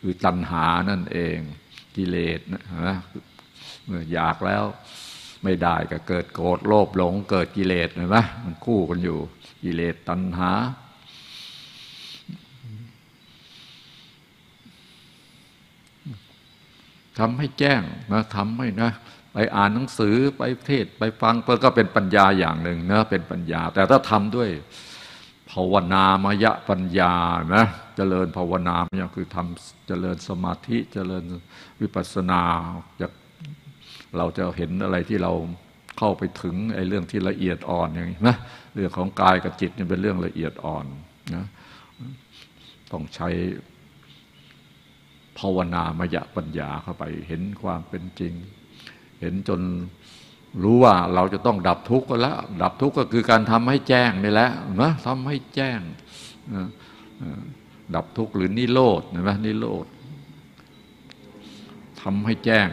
[SPEAKER 1] คือตัณหานั่นเองกิเลสนะเมื่ออยากแล้วไม่ได้ก็เกิดโกรธโลภหลง เกิดกิเลสเห็นไหมมันคู่กันอยู่ กิเลสตัณหา ทำให้แจ้งนะทำให้นะ ไปอ่านหนังสือไปเทศไปฟังก็เป็นปัญญาอย่างหนึ่งนะเป็นปัญญา แต่ถ้าทำด้วย ภาวนามยปัญญานะเจริญภาวนามเนี่ยคือทำเจริญสมาธิเจริญวิปัสสนาจะเราจะเห็นอะไรที่เราเข้าไปถึงไอ้เรื่องที่ละเอียดอ่อนอย่างนี้นะเรื่องของกายกับจิตเนี่เป็นเรื่องละเอียดอ่อนนะต้องใช้ภาวนามยปัญญาเข้าไปเห็นความเป็นจริง เห็นจน รู้ว่าเราจะต้องดับทุกข์ก็แล้ว ดับทุกข์ก็คือการทำให้แจ้งนี่แหละนะทำให้แจ้ง ดับทุกข์หรือนิโรธเห็นไหมนิโรธทำให้แจ้ง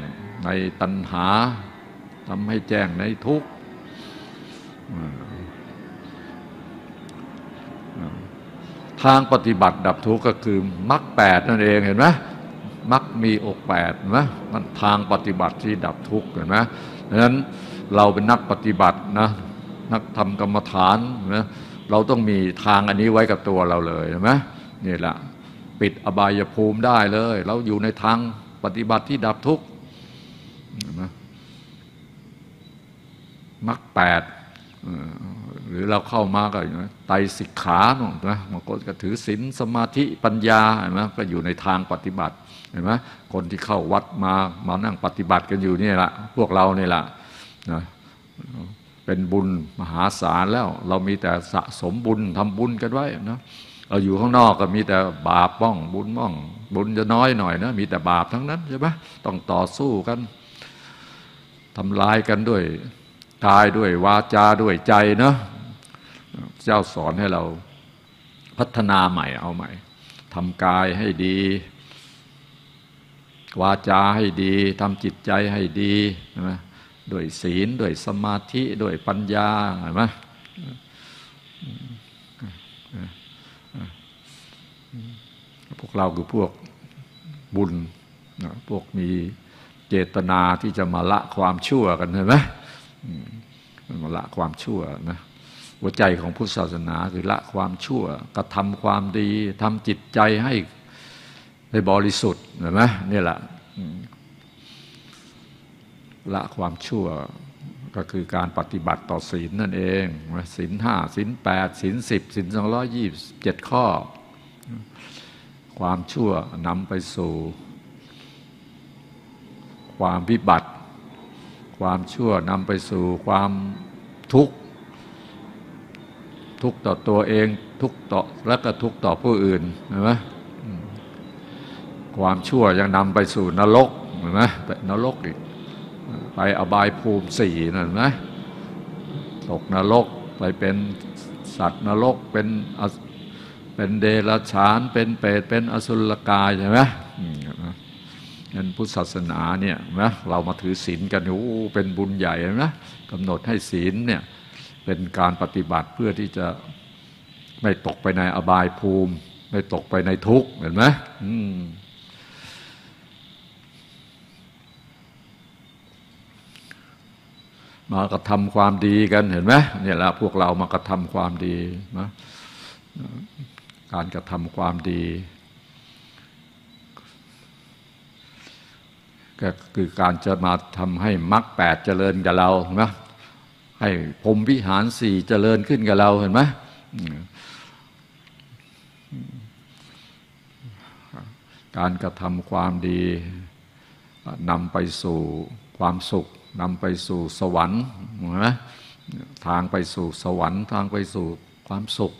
[SPEAKER 1] ในตัณหาทำให้แจ้งในทุกข์ทางปฏิบัติดับทุกข์ก็คือมรรคแปดนั่นเองเห็นไหมมักมีอกแปดนะมันทางปฏิบัติที่ดับทุกข์เห็นไหมดังนั้น เราเป็นนักปฏิบัตินะนักทำกรรมฐานนะเราต้องมีทางอันนี้ไว้กับตัวเราเลยเห็นไหมนี่แหละปิดอบายภูมิได้เลย เราอยู่ในทางปฏิบัติที่ดับทุกข์มักแปดหรือเราเข้ามาก็ไตสิกขาเนะบางคนก็ถือศีลสมาธิปัญญาเห็นไหมก็อยู่ในทางปฏิบัติเห็นไหมคนที่เข้าวัดมามานั่งปฏิบัติกันอยู่นี่แหละพวกเราเนี่แหละ นะเป็นบุญมหาศาลแล้ว เรามีแต่สะสมบุญทำบุญกันไว้นะเราอยู่ข้างนอกก็มีแต่บาปบ้อง บุญบ้อง บุญจะน้อยหน่อยนะมีแต่บาปทั้งนั้นใช่ไหมต้องต่อสู้กันทำลายกันด้วยกายด้วยวาจาด้วยใจเนาะเจ้าสอนให้เราพัฒนาใหม่เอาใหม่ทำกายให้ดี วาจาให้ดีทำจิตใจให้ดีใช่ไหม ด้วยศีลด้วยสมาธิด้วยปัญญาเห็นไหมพวกเราคือพวกบุญพวกมีเจตนาที่จะมาละความชั่วกันเห็นไหมมาละความชั่วนะหัวใจของพุทธศาสนาคือละความชั่วกระทำความดีทำจิตใจให้ให้บริสุทธิ์เห็นไหมนี่แหละ ละความชั่วก็คือการปฏิบัติต่อศีลนั่นเองศีลห้าศีลแปดศีลสิบศีลสองร้อยยี่สิบเจ็ดข้อ ความชั่วนำไปสู่ ความวิบัติ ความชั่วนำไปสู่ความทุกข์ ทุกต่อตัวเองทุกต่อและก็ทุกต่อผู้อื่นเห็นไหมความชั่วยังนำไปสู่นรกเห็นไหมนรกอีก ไปอบายภูมิสี่นั่นไหมตกนรกไปเป็นสัตว์นรกเป็นเป็นเดรัจฉาน เป็นเปรตเป็นอสุรกายใช่ไหมงั้นพุทธศาสนาเนี่ยนะเรามาถือศีลกันโอ้เป็นบุญใหญ่นะกำหนดให้ศีลเนี่ยเป็นการปฏิบัติเพื่อที่จะไม่ตกไปในอบายภูมิ ไม่ตกไปในทุกข์เห็นไหมม มากระทำความดีกันเห็นไหมเนี่ยแหละพวกเรามากระทำความดีนะการกระทำความดี ก็คือการจะมาทำให้มรรคแปดเจริญกับเราเนะให้พรมวิหารสี่เจริญขึ้นกับเราเห็นไหมการกระทำความดีนำไปสู่ความสุข นำไปสู่สวรรค์นะทางไปสู่สวรรค์ ทางไปสู่ความสุข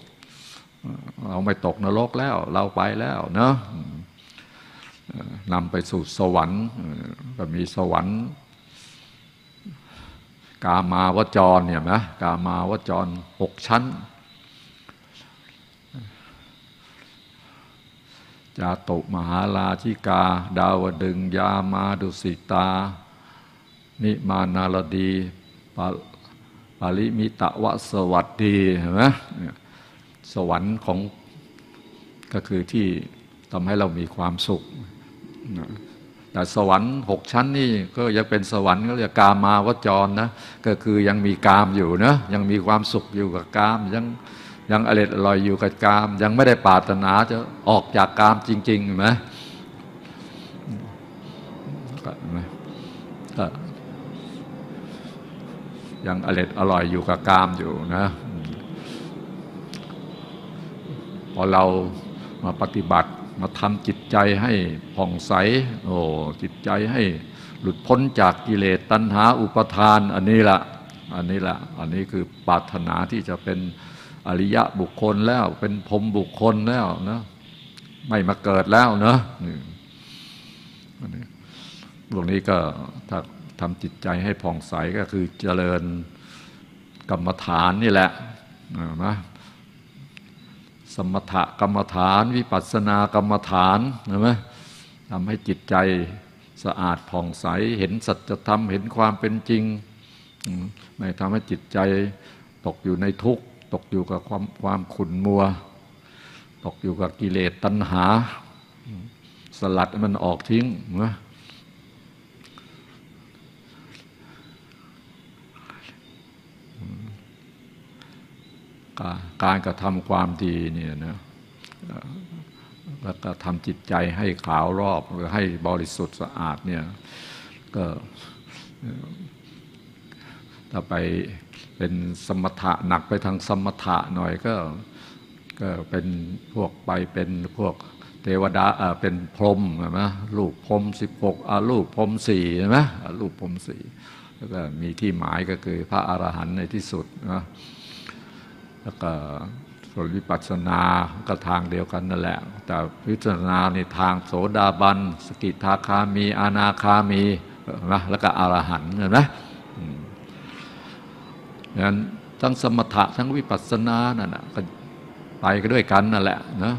[SPEAKER 1] เราไม่ตกนรกแล้ว เราไปแล้วเนาะนำไปสู่สวรรค์ก็มีสวรรค์ กามาวจรเนี่ยนะกามาวจรหกชั้น จาตุมหาลาชิกา ดาวดึงยามาดุสิตา นิมานารดีปปาริมิตะวะสวัสดีเห็นไหมสวรรค์ของก็คือที่ทำให้เรามีความสุข แต่สวรรค์หกชั้นนี่ก็ยังเป็นสวรรค์ก็เรียกกามาวจรนะ ก็คือยังมีกามอยู่นะ ยังมีความสุขอยู่กับกาม ยังยังอร็ดอร่อยอยู่กับกาม ยังไม่ได้ปรารถนาจะออกจากกามจริงๆเห็นไหมก็ ยังอร็ดอร่อยอยู่กับกามอยู่นะพอเรามาปฏิบัติมาทำจิตใจให้ผ่องใสโอ้จิตใจให้หลุดพ้นจากกิเลสตัณหาอุปทาน อันนี้ละอันนี้ละอันนี้คือปรารถนาที่จะเป็นอริยะบุคคลแล้ว เป็นพรมบุคคลแล้วนะไม่มาเกิดแล้วเนะนี่พวกนี้ก็ถ้า ทำจิตใจให้ผ่องใสก็คือเจริญกรรมฐานนี่แหละนะสมถกรรมฐาน วิปัสสนากรรมฐานเห็นไหมทำให้จิตใจสะอาดผ่องใสเห็นสัจธรรมเห็นความเป็นจริงไม่ทำให้จิตใจตกอยู่ในทุกข์ ตกอยู่กับความความขุ่นมัว ตกอยู่กับกิเลสตัณหา สลัดมันออกทิ้งนะ การกระทำความดีเนี่ยนะแล้วก็ทำจิตใจให้ขาวรอบหรือให้บริสุทธิ์สะอาดเนี่ยก็ถ้าไปเป็นสมถะหนักไปทางสมถะหน่อยก็ก็เป็นพวกไปเป็นพวกเทวดาเป็นพรหมใช่ไหมลูกพรหมสิบหกลูกพรหมสี่ใช่ไหมลูกพรหมสี่แล้วก็มีที่หมายก็คือพระอรหันต์ในที่สุดนะ แล้วก็ส่วนวิปัสสนาก็ทางเดียวกันนั่นแหละ แต่วิปัสสนาในทางโสดาบัน สกิทาคามีอนาคามีนะแล้วก็อรหันต์เห็นไหมงั้นทั้งสมถะทั้งวิปัสสนานั่นนะก็ไปก็ด้วยกันนั่นแหละนะ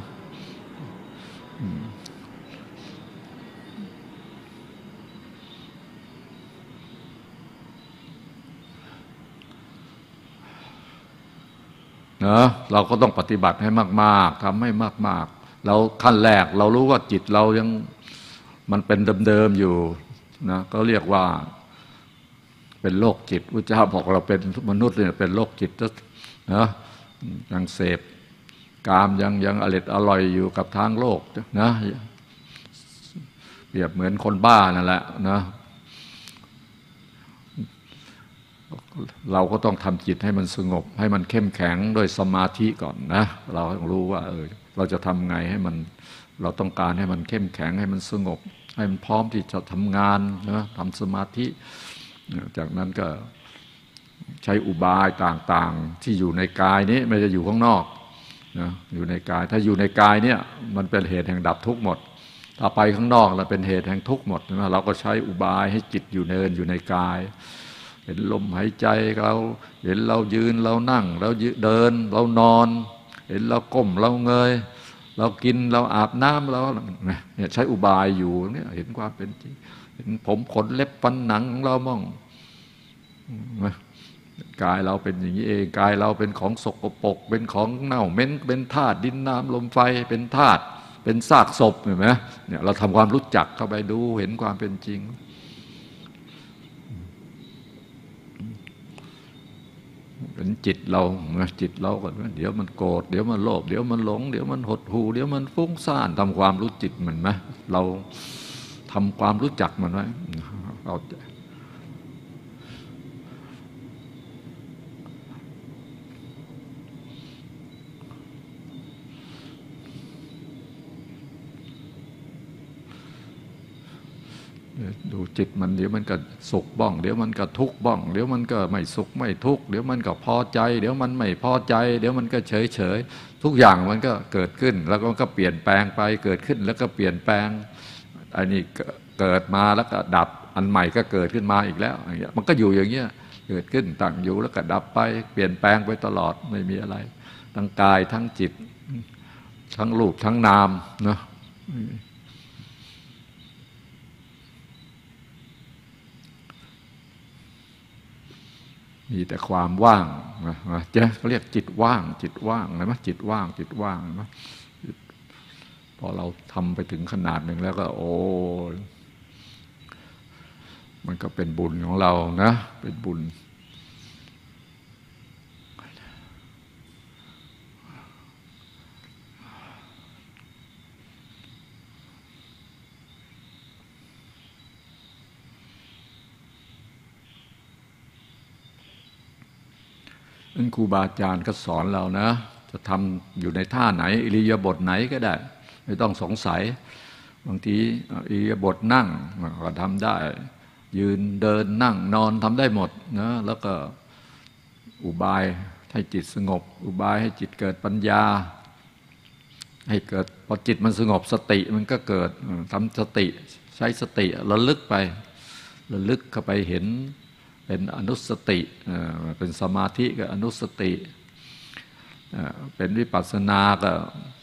[SPEAKER 1] นะเราก็ต้องปฏิบัติให้มาก ๆทำให้มาก ๆ เราขั้นแรกเรารู้ว่าจิตเรายังมันเป็นเดิมๆอยู่นะก็เรียกว่าเป็นโรคจิตพระเจ้าบอกเราเป็นมนุษย์เนี่ยเป็นโรคจิตนะยังเสพกามยังยังอร่อยอร่อยอยู่กับทางโลกนะเปรียบเหมือนคนบ้านั่นแหละนะ เราก็ต้องทำจิตให้มันสงบ ให้มันเข้มแข็งด้วยสมาธิก่อนนะ เราต้องรู้ว่าเออเราจะทำไงให้มันเราต้องการให้มันเข้มแข็งให้มันสงบ ให้มันพร้อมที่จะทำงานนะทำสมาธิ จากนั้นก็ใช้อุบายต่างๆ ที่อยู่ในกายนี้ไม่จะอยู่ข้างนอกนะอยู่ในกายถ้าอยู่ในกายเนี่ยมันเป็นเหตุแห่งดับทุกข์หมดถ้าไปข้างนอกเราเป็นเหตุแห่งทุกข์หมดนะเราก็ใช้อุบายให้จิตอยู่เนินอยู่ในกาย เห็นลมหายใจเรา เห็นเรายืนเรานั่ง เราเดิน เรานอน เห็นเราก้มเราเงย เรากินเราอาบน้ำเราเนี่ยใช้อุบายอยู่เนี่ยเห็นความเป็นจริงเห็นผมขนเล็บฟันหนังของเรามองกายเราเป็นอย่างนี้เองกายเราเป็นของสกปรกเป็นของเน่าเหม็นเป็นธาตุดินน้ำลมไฟเป็นธาตุเป็นซากศพเห็นไหมเนี่ยเราทำความรู้จักเข้าไปดูเห็นความเป็นจริง เป็นจิตเราจิตเราก็เดี๋ยวมันโกรธเดี๋ยวมันโลภเดี๋ยวมันหลง เดี๋ยวมันหดหูเดี๋ยวมันฟุ้งซ่านทำความรู้จิตมันไหมเราทำความรู้จักมันไว้เรา ดูจิตมันเดี๋ยวมันก็สุขบ้อง เดี๋ยวมันก็ทุกบ้อง เดี๋ยวมันก็ไม่สุขไม่ทุกเดี๋ยวมันก็พอใจ เดี๋ยวมันไม่พอใจ เดี๋ยวมันก็เฉยเฉยทุกอย่างมันก็เกิดขึ้น แล้วก็เปลี่ยนแปลงไปเกิดขึ้นแล้วก็เปลี่ยนแปลงอันนี้เกิดมาแล้วก็ดับอันใหม่ก็เกิดขึ้นมาอีกแล้วอย่างเงี้ยมันก็อยู่อย่างเงี้ยเกิดขึ้นตั้งอยู่แล้วก็ดับไป เปลี่ยนแปลงไปตลอดไม่มีอะไร ทั้งกายทั้งจิต ทั้งรูปทั้งนามเนาะ มีแต่ความว่างนะเจ๊เขาเรียกจิตว่าง จิตว่างนะมั้ยจิตว่าง จิตว่างนะพอเราทำไปถึงขนาดหนึ่งแล้วก็ โอ้มันก็เป็นบุญของเรานะ เป็นบุญ นั่นครูบาอาจารย์ก็สอนเรานะ จะทำอยู่ในท่าไหน อิริยาบถไหนก็ได้ ไม่ต้องสงสัย บางทีอิริยาบถนั่งก็ทำได้ ยืนเดินนั่งนอนทำได้หมดนะแล้วก็อุบายให้จิตสงบ อุบายให้จิตเกิดปัญญา ให้เกิดพอจิตมันสงบสติมันก็เกิดทำสติใช้สติระลึกไประลึกเข้าไปเห็น เป็นอนุสติเป็นสมาธิกับอนุสติเป็นวิปัสสนาก็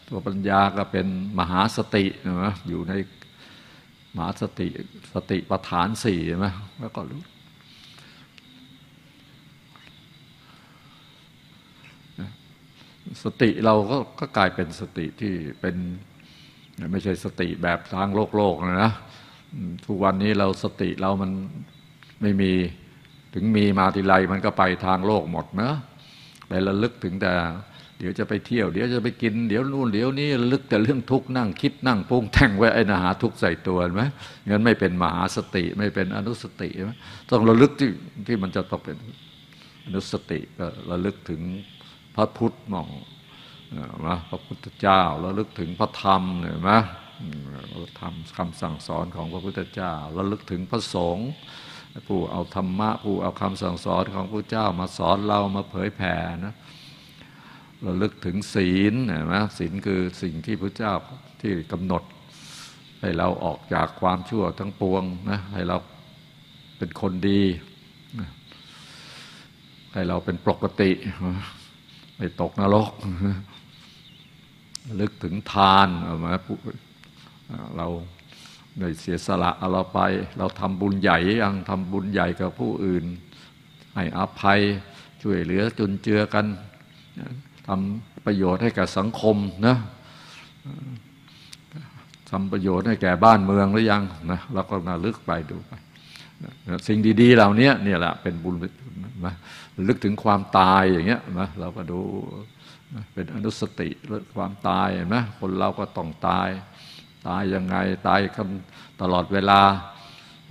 [SPEAKER 1] ตัวปัญญาก็เป็นมหาสตินะอยู่ในมหาสติสติประฐานสี่ใช่ไหมแล้วก็รู้สติเราก็ก็กลายเป็นสติที่เป็นไม่ใช่สติแบบทางโลกโลกนะนะทุกวันนี้เราสติเรามันไม่มี ถึงมีมาทีไรมันก็ไปทางโลกหมดเนะไประลึกถึงแต่ เดี๋ยวจะไปเที่ยว เดี๋ยวจะไปกิน เดี๋ยวนู่นเดี๋ยวนี้ลึกแต่เรื่องทุกข์นั่งคิดนั่งพุงแต่งไว้ไอ้นาหาทุกข์ใส่ตัวไหมงั้นไม่เป็นมหาสติไม่เป็นอนุสติไหมต้องระลึกที่ที่มันจะต้องเป็นอนุสติก็ระลึกถึงพระพุทธมองนะพระพุทธเจ้าระลึกถึงพระธรรมเห็นไหมธรรมคำสั่งสอนของพระพุทธเจ้าระลึกถึงพระสงฆ์ ผู้เอาธรรมะ ผู้เอาคำสั่งสอนของพระเจ้ามาสอนเรามาเผยแผ่นะเราลึกถึงศีลนะศีลคือสิ่งที่พระเจ้าที่กำหนด ให้เราออกจากความชั่วทั้งปวงนะให้เราเป็นคนดี ให้เราเป็นปกติ ไม่ตกนรก ลึกถึงทานมาเรา ได้เสียสละเราไป เราทำบุญใหญ่ยังทำบุญใหญ่กับผู้อื่น ให้อภัยช่วยเหลือจุนเจือกันทำประโยชน์ให้กับสังคมนะทำประโยชน์ให้แก่บ้านเมืองหรือยังนะเราก็นาลึกไปดูไปสิ่งดี ๆ เหล่านี้เนี่ยแหละเป็นบุญนะลึกถึงความตายอย่างเงี้ยนะเราก็ดูเป็นอนุสติเรื่องความตายนะคนเราก็ต้องตาย ตายยังไงตายกันตลอดเวลา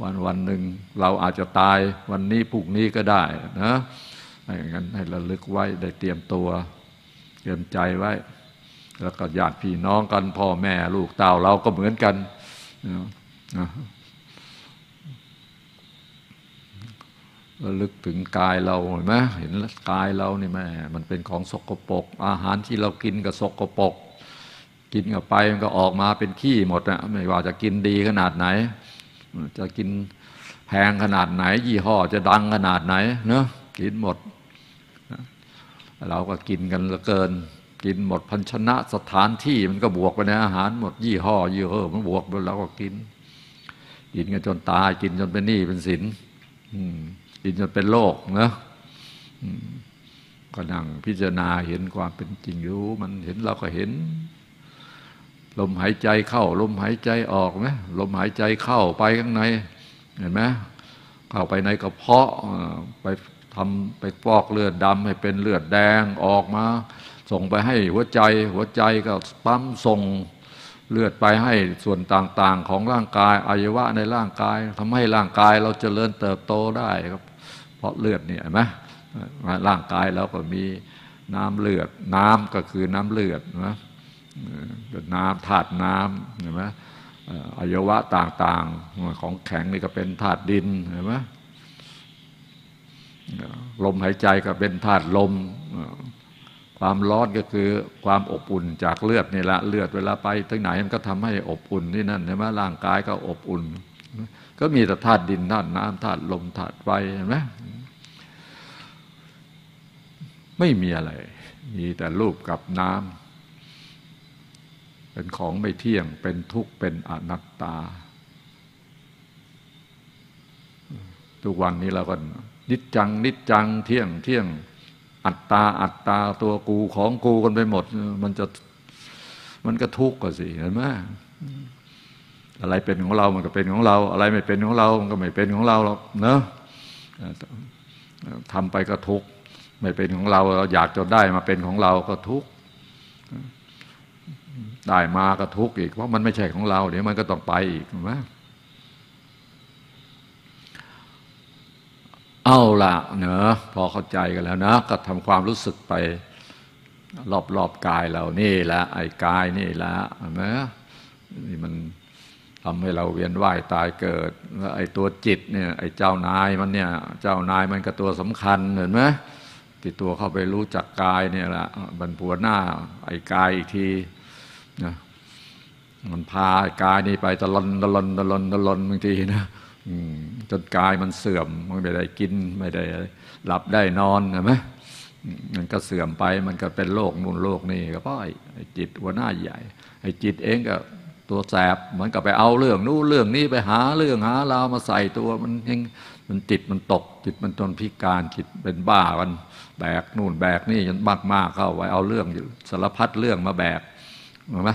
[SPEAKER 1] วันวันหนึ่งเราอาจจะตายวันนี้พรุ่งนี้ก็ได้นะอย่างนั้นให้ระลึกไว้ได้เตรียมตัว เตรียมใจไว้ แล้วก็ญาติพี่น้องกันพ่อแม่ลูกเต้าเราก็เหมือนกันระลึกถึงกายเราเห็นไหมเห็นกายเรานี่แม่มันเป็นของสกปรกอาหารที่เรากินก็สกปรก กินเข้าไปมันก็ออกมาเป็นขี้หมดนะไม่ว่าจะกินดีขนาดไหน จะกินแพงขนาดไหน ยี่ห้อจะดังขนาดไหนเนาะกินหมด เราก็กินกันเหลือเกิน กินหมดพันชนะสถานที่มันก็บวกไปในอาหารหมดยี่ห้อยี่ห้อมันบวกไปเราก็กิน กินกันจนตายกินจนเป็นหนี้เป็นสินกินจนเป็นโรคเนาะก็นั่งพิจารณาเห็นความเป็นจริงรู้ มันเห็นเราก็เห็น ลมหายใจเข้า ลมหายใจออกไหมลมหายใจเข้าไปข้างในเห็นไหมเข้าไปในกระเพาะไปทำไปฟอกเลือดดำให้เป็นเลือดแดงออกมา ส่งไปให้หัวใจ หัวใจก็ปั๊มส่งเลือดไปให้ส่วนต่างๆของร่างกายอวัยวะในร่างกายทำให้ร่างกายเราจเจริญเติบโตได้ครับเพราะเลือดเนี่ยเห็นไหมร่างกายเราก็มีน้ำเลือดน้ำก็คือน้ำเลือดนะ น้ำธาตุน้ำเห็นไหมอวัยวะต่างๆ ของแข็งนี่ก็เป็นธาตุดินเห็นไหมลมหายใจก็เป็นธาตุลม ความร้อนก็คือความอบอุ่นจากเลือดนี่แหละเลือดเวลาไปทั้งไหนมันก็ทำให้อบอุ่นที่นั่นใช่ไหมร่างกายก็อบอุ่น ก็มีแต่ธาตุดินธาตุน้ำธาตุลมธาตุไฟเห็นไหมไม่มีอะไร มีแต่รูปกับน้ำ เป็นของไม่เที่ยงเป็นทุกข์เป็นอนัตตา ทุกวันนี้เราก็นิจจัง นิจจังเที่ยงเที่ยงอัตตาอัตตาตัวกูของกูกันไปหมด มันจะมันก็ทุกข์ก็สิเห็นไหมอะไรเป็นของเรา มันก็เป็นของเรา อะไรไม่เป็นของเรา มันก็ไม่เป็นของเราหรอกเนอะทำไปก็ทุกข์ไม่เป็นของเราเราอยากจะได้มาเป็นของเราก็ทุกข์ ได้มาก็ทุกข์อีกเพราะมันไม่ใช่ของเรา เดี๋ยวมันก็ต้องไปอีกถูกไหมเอาละเนอะพอเข้าใจกันแล้วนะ ก็ทำความรู้สึกไป รอบๆกายเรานี่แหละไอ้กายนี่แหละเห็นไหมนี่มันทำให้เราเวียนว่ายตายเกิดแล้วไอ้ตัวจิตเนี่ยไอ้เจ้านายมันเนี่ย เจ้านายมันก็ตัวสำคัญเห็นไหมที่ตัวเข้าไปรู้จักกายเนี่ยแหละบรรพัวหน้า ไอ้กายอีกที นะมันพากายนี่ไปตะลอนตะลอนตะลอนตะลอนบางทีนะจนกายมันเสื่อมมันไม่ได้กินไม่ได้หลับได้นอนเห็นไหมมันก็เสื่อมไปมันก็เป็นโรคนู่นโรคนี่ก็เพราะไอ้จิตหัวหน้าใหญ่ไอ้จิตเองก็ตัวแสบเหมือนกับไปเอาเรื่องนู้นเรื่องนี้ไปหาเรื่องหาราวมาใส่ตัวมันยังมันจิตมันตก จิตมันจนพิการจิตเป็นบ้ากันแบกนู่นแบกนี่จนมากมากเข้าไว้เอาเรื่องอยู่สารพัดเรื่องมาแบก เห็นไหม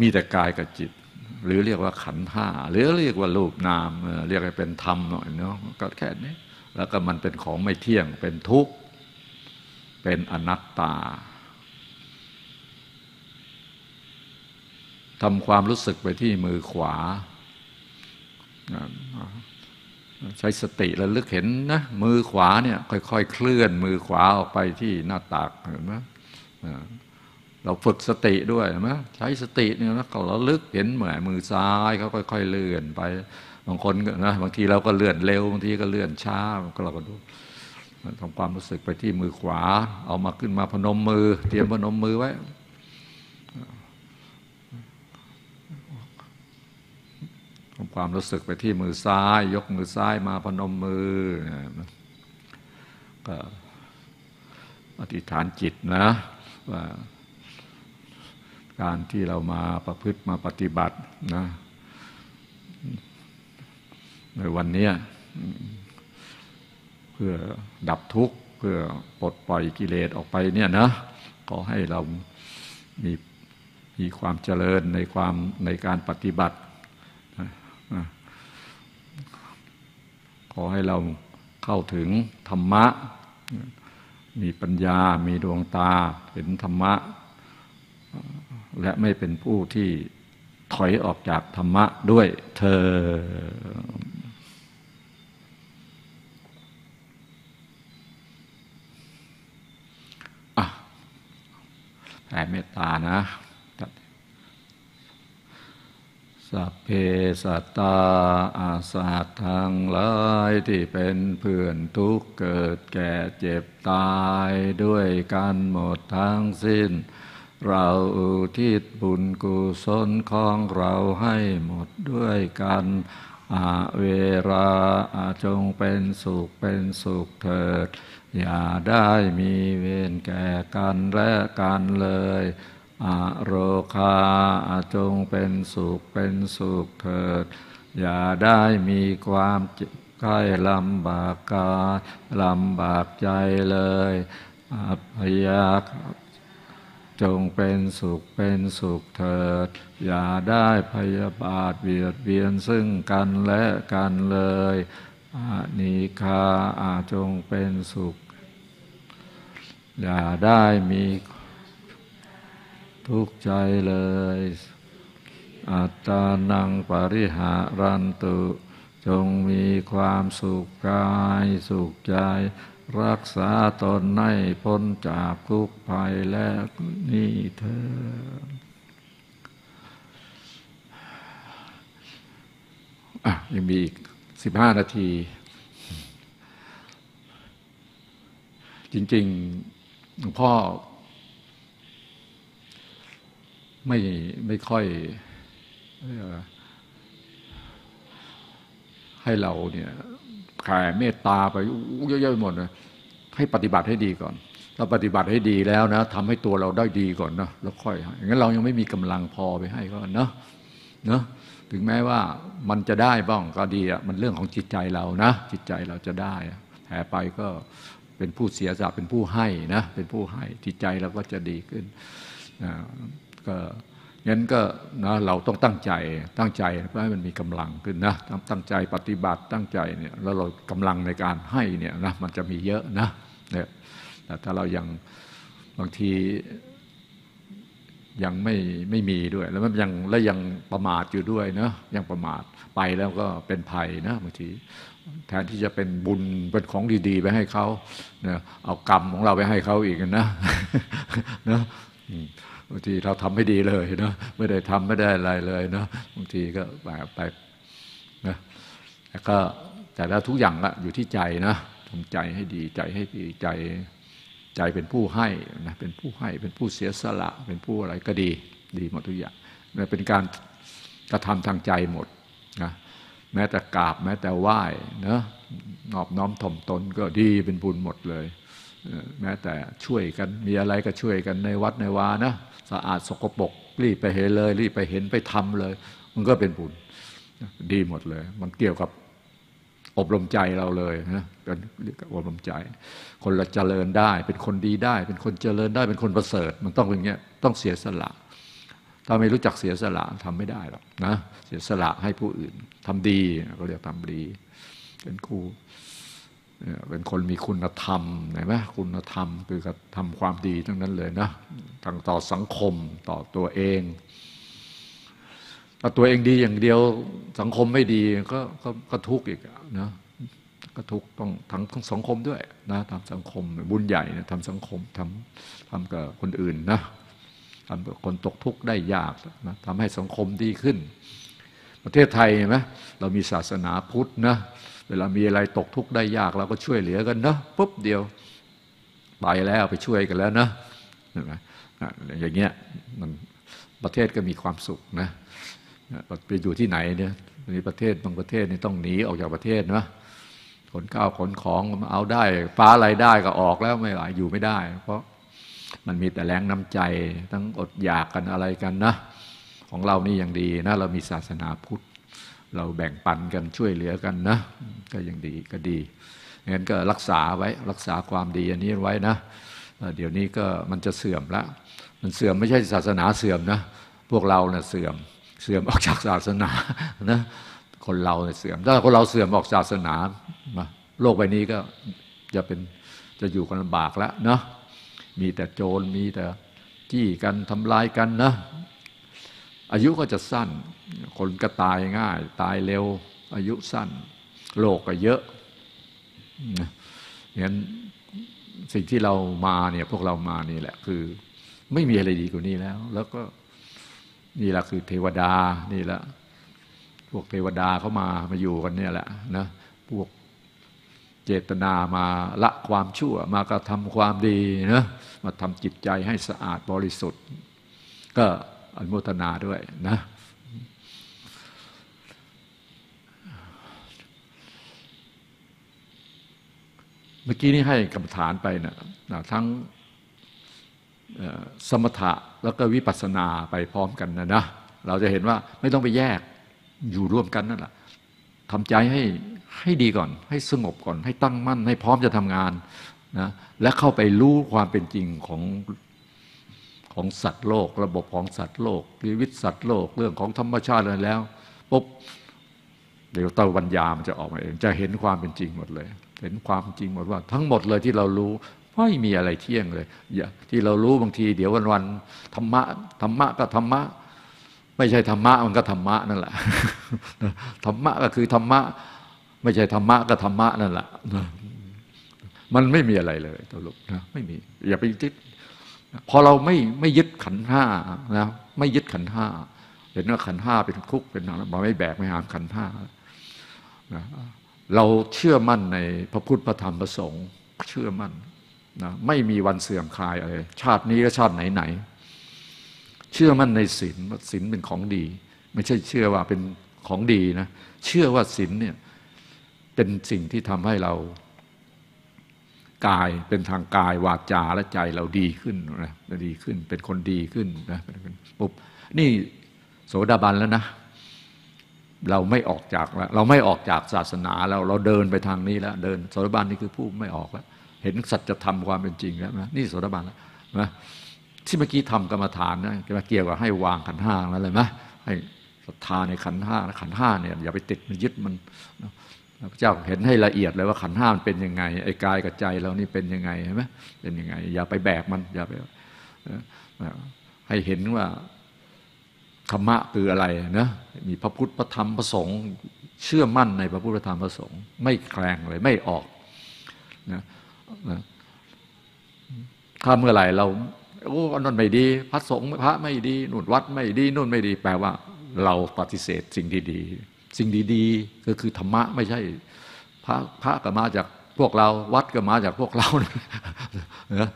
[SPEAKER 1] มีแต่กายกับจิต หรือเรียกว่าขันธ์ห้าหรือเรียกว่ารูปนาม เรียกให้เป็นธรรมหน่อยเนาะก็แค่นี้ แล้วก็มันเป็นของไม่เที่ยง เป็นทุกข์ เป็นอนัตตาทำความรู้สึกไปที่มือขวา ใช้สติระลึกเห็นนะมือขวาเนี่ยค่อย ๆ เคลื่อนมือขวาออกไปที่หน้าตากเห็นไหมเราฝึกสติด้วยเห็นไหมใช้สติเนี่ยนะเราลึกเห็นเหมือนมือซ้ายเขาค่อย ๆ เลื่อนไปบางคนนะบางทีเราก็เลื่อนเร็วบางทีก็เลื่อนช้าก็เราก็ดูทำความรู้สึกไปที่มือขวา เอามาขึ้นมาพนมมือ เตรียมพนมมือไว้ทำ ความรู้สึกไปที่มือซ้าย ยกมือซ้ายมาพนมมือก็อธิษฐานจิตนะว่าการที่เรามาประพฤติมาปฏิบัตินะในวันนี้เพื่อดับทุกข์เพื่อปลดปล่อยกิเลสออกไปเนี่ยนะขอให้เรามีมีความเจริญในความในการปฏิบัติ ขอให้เราเข้าถึงธรรมะ มีปัญญา มีดวงตา เห็นธรรมะ และไม่เป็นผู้ที่ถอยออกจากธรรมะด้วยเธอ แผ่เมตตานะ สัพเพสัตตาอาสาทั้งหลายที่เป็นเพื่อนทุกเกิดแก่เจ็บตายด้วยกันหมดทั้งสิ้น เราอุทิศบุญกุศลของเราให้หมดด้วยกันอาเวราอาจงเป็นสุขเป็นสุขเถิด อย่าได้มีเวรแก่กันและกันเลย อโรคาจงเป็นสุขเป็นสุขเถิด อย่าได้มีความใกล้ลำบากกายลำบากใจเลยอัพยาจงเป็นสุขเป็นสุขเถิด อย่าได้พยาบาทเบียดเบียนซึ่งกันและกันเลยอานิคาอาจงเป็นสุข อย่าได้มี ทุกใจเลย อัตตานังปริหารันตุ จงมีความสุขกายสุขใจ รักษาตนให้พ้นจากทุกภัยและนี่เธออะยังมีอีกสิบห้านาที จริงๆหลวงพ่อ ไม่ไม่ค่อยให้เราเนี่ยแผ่เมตตาไปเยอะๆหมดนะให้ปฏิบัติให้ดีก่อนเราปฏิบัติให้ดีแล้วนะทำให้ตัวเราได้ดีก่อนนะแล้วค่อยอย่างนั้นเรายังไม่มีกำลังพอไปให้ก็เนาะเนาะถึงแม้ว่ามันจะได้บ้างก็ดีอะมันเรื่องของจิตใจเรานะ จิตใจเราจะได้แผ่ไปก็เป็นผู้เสียสละเป็นผู้ให้นะเป็นผู้ให้จิตใจเราก็จะดีขึ้นนะ ก็งั้นก็นะเราต้องตั้งใจตั้งใจเพื่อให้มันมีกำลังขึ้นนะตั้งใจปฏิบัติตั้งใจเนี่ยแล้วเรากำลังในการให้เนี่ยนะมันจะมีเยอะนะเนี่ยแต่ถ้าเรายังบางทียังไม่ไม่มีด้วย แล้วมันยังและยังประมาทอยู่ด้วยเนะยังประมาทไปแล้วก็เป็นภัยนะบางทีแทนที่จะเป็นบุญเป็นของดีๆ ไปให้เขาเนี่ยเอากรรมของเราไปให้เขาอีกนะนะ บางทีเราทำไม่ดีเลยเนาะไม่ได้ทำไม่ได้อะไรเลยเนาะบางทีก็แบบไปนะแต่ก็แต่แล้วทุกอย่างละอยู่ที่ใจนะทำใจให้ดีใจให้ดีใจใจเป็นผู้ให้นะเป็นผู้ให้เป็นผู้เสียสละ เป็นผู้อะไรก็ดีดีหมดทุกอย่างนี่เป็นการกระทำทางใจหมดนะแม้แต่กราบแม้แต่ไหว้นะนอบน้อมถ่อมตนก็ดีเป็นบุญหมดเลย แม้แต่ช่วยกันมีอะไรก็ช่วยกันในวัดในวานะสะอาดสกปรกรีบไปเห็นเลย รีบไปเห็นไปทำเลย มันก็เป็นบุญดีหมดเลย มันเกี่ยวกับอบรมใจเราเลยนะเป็นอบรมใจ คนละเจริญได้ เป็นคนดีได้ เป็นคนเจริญได้เป็นคนประเสริฐ มันต้องเป็นอย่างนี้ยต้องเสียสละถ้าไม่รู้จักเสียสละทำไม่ได้หรอกนะ เสียสละให้ผู้อื่นทำดีก็เรียกทำดี เป็นครู เป็นคนมีคุณธรรมเห็นไหมคุณธรรมคือการทำความดีทั้งนั้นเลยนะทางต่อสังคมต่อตัวเองถ้าตัวเองดีอย่างเดียวสังคมไม่ดีก็ก็ก็ทุกข์อีกนะก็ทุกข์ต้องทั้งทั้งสังคมด้วยนะทำสังคมบุญใหญ่นะทำสังคมทำทำกับคนอื่นนะทำกับคนตกทุกข์ได้ยากนะทำให้สังคมดีขึ้น ประเทศไทยเห็นไหมเรามีศาสนาพุทธนะ เวลามีอะไรตกทุกข์ได้ยากเราก็ช่วยเหลือกันนะปุ๊บเดียวไปแล้วไปช่วยกันแล้วนะเห็นไหมอย่างเงี้ยมันประเทศก็มีความสุขนะไปอยู่ที่ไหนเนี่ยในประเทศบางประเทศนี่ต้องหนีออกจากประเทศนะขนข้าวขนของเอาได้ฟ้าอะไรได้ก็ออกแล้วไม่ไหวอยู่ไม่ได้ เพราะมันมีแต่แรงน้ำใจทั้งอดอยากกันอะไรกันนะ ของเรานี่ยังดีนะเรามีศาสนาพุทธ เราแบ่งปันกันช่วยเหลือกันนะ ก็ยังดีก็ดีงั้นก็รักษาไว้รักษาความดีอันนี้ไว้นะเดี๋ยวนี้ก็มันจะเสื่อมละมันเสื่อมไม่ใช่ศาสนาเสื่อมนะ พวกเราเนะ่ยเสื่อมเสื่อมออกจากศาสนานะคนเราเสื่อมถ้าคนเราเสื่อมออกศาสนาโลกใบนี้ก็จะเป็นจะอยู่กันลำบากแล้วเนาะมีแต่โจรมีแต่จี้กันทำลายกันนะอายุก็จะสั้น คนก็ตายง่าย ตายเร็ว อายุสั้นโลกก็เยอะงั้นสิ่งที่เรามาเนี่ยพวกเรามานี่แหละ คือ ไม่มีอะไรดีกว่านี้แล้ว แล้วก็นี่แหละคือเทวดานี่แหละพวกเทวดาเขามามาอยู่กันเนี่ยแหละนะพวกเจตนามาละความชั่ว มากระทำความดีนะมาทำจิตใจให้สะอาดบริสุทธิ์ ก็อนุโมทนาด้วยนะ เมื่อกี้นี้ให้กรรมฐานไปนะทั้งสมถะแล้วก็วิปัสสนาไปพร้อมกันนะนะ เราจะเห็นว่าไม่ต้องไปแยกอยู่ร่วมกันนั่นแหละทำใจให้ให้ดีก่อน ให้สงบก่อน ให้ตั้งมั่น ให้พร้อมจะทำงานนะและเข้าไปรู้ความเป็นจริงของของสัตว์โลก ระบบของสัตว์โลกชีวิตสัตว์โลกเรื่องของธรรมชาติอะไรแล้วปุ๊บเดี๋ยวตะวันยามันจะออกมาเอง จะเห็นความเป็นจริงหมดเลย เห็นความจริงหมดว่า ทั้งหมดเลยที่เรารู้ไม่มีอะไรเที่ยงเลยอย่าที่เรารู้บางที เดี๋ยววันวันธรรมะธรรมะก็ธรรมะ ไม่ใช่ธรรมะมันก็ธรรมะนั่นแหละธรรมะก็คือธรรมะ ไม่ใช่ธรรมะก็ธรรมะนั่นแหละมันไม่มีอะไรเลยตลกนะไม่มี อย่าไปยึดพอเราไม่ไม่ยึดขันห้านะไม่ยึดขันห้าเห็นว่าขันห้าเป็นคุกเป็นอะไรมาไม่แบกไม่หามขันห้า เราเชื่อมั่นในพระพุทธพระธรรมพระสงฆ์เชื่อมั่นนะไม่มีวันเสื่อมคลายอะไรชาตินี้และชาติไหนๆเชื่อมั่นในศีลว่าศีลเป็นของดี ไม่ใช่เชื่อว่าเป็นของดีนะเชื่อว่าศีลเนี่ยเป็นสิ่งที่ทำให้เรากายเป็นทางกายวาจาและใจเราดีขึ้นนะดีขึ้นเป็นคนดีขึ้นนะปุ๊บนี่โสดาบันแล้วนะ เราไม่ออกจากแล้วเราไม่ออกจากศาสนาแล้วเราเดินไปทางนี้แล้ว เดินโสดาบันนี่คือผู้ไม่ออกแล้วเห็นสัจธรรมความเป็นจริงแล้วนะนี่โสดาบันแล้วนะที่เมื่อกี้ทำกรรมฐานนะเกี่ยวกับให้วางขันห้าแล้วเลยไหมให้ศรัทธาในขันห้าขันห้าเนี่ยอย่าไปติดมันยึดมันพระเจ้าเห็นให้ละเอียดเลยว่าขันห้ามันเป็นยังไงไอ้กายกับใจเรานี่เป็นยังไงใช่ไหมเป็นยังไง อย่าไปแบกมันอย่าไปให้เห็นว่า ธรรมะคืออะไรนะมีพระพุทธพระธรรมพระสงฆ์เชื่อมั่นในพระพุทธพระธรรมพระสงฆ์ไม่แคลงเลยไม่ออกนะนะถ้าเมื่อไหร่เราโอ้นนไม่ดี พระสงฆ์พระไม่ดีนุ่นวัดไม่ดีนุ่นไม่ดี แปลว่า เราปฏิเสธสิ่งดีๆ สิ่งดีๆ ก็คือธรรมะไม่ใช่ พระพระก็มาจากพวกเราวัดก็มาจากพวกเรานะ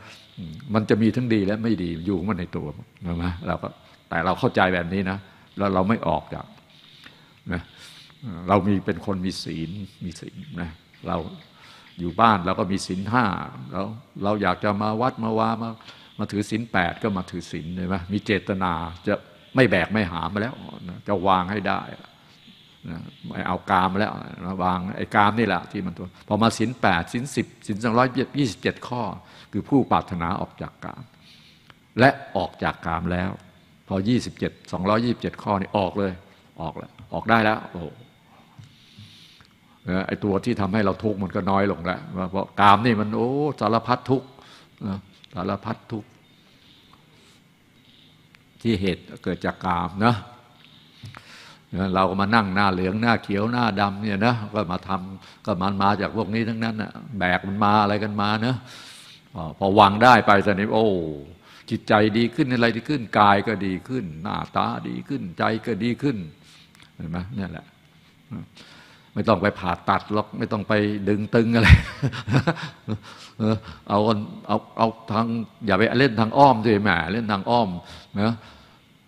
[SPEAKER 1] มันจะมีทั้งดีและไม่ดีอยู่มันในตัวนะเราก็ แต่เราเข้าใจแบบนี้นะแล้วเราไม่ออกจากนะเรามีเป็นคนมีศีลมีศีลนะเราอยู่บ้านเราก็มีศีลห้าเราเราอยากจะมาวัดมาวามามาถือศีลแปดก็มาถือศีลเลยไหมมีเจตนาจะไม่แบกไม่หามาแล้วจะวางให้ได้นะไม่เอากามแล้วนะวางไอ้กามนี่แหละที่มันตัวพอมาศีลแปดศีลสิบศีลสองร้อยยี่สิบเจ็ดข้อ คือผู้ปรารถนาออกจากกาม และออกจากกามแล้ว พอยี่สิบเจ็ดสองร้อยี่บเจ็ดข้อนี่ออกเลยออกแล้วออกได้แล้วโอ้ไอตัวที่ทำให้เราทุกข์มันก็น้อยลงแล้วเพราะกามนี่มันโอ้สารพัดทุกข์สารพัดทุกข์ที่เหตุเกิดจากกามนะเราก็มานั่งหน้าเหลืองหน้าเขียวหน้าดำเนี่ยนะก็มาทำก็มันมาจากพวกนี้ทั้งนั้นนะแบกมันมาอะไรกันมาเนะพอวางได้ไปตอนนี้โอ้ จิตใจดีขึ้นอะไรดีขึ้น กายก็ดีขึ้น หน้าตาดีขึ้น ใจก็ดีขึ้นเห็นไหมนี่แหละ ไม่ต้องไปผ่าตัดหรอกไม่ต้องไปดึงตึงอะไรเอาเอาเอาทางอย่าไปเล่นทางอ้อมด้วยแหมเล่นทางอ้อมนะ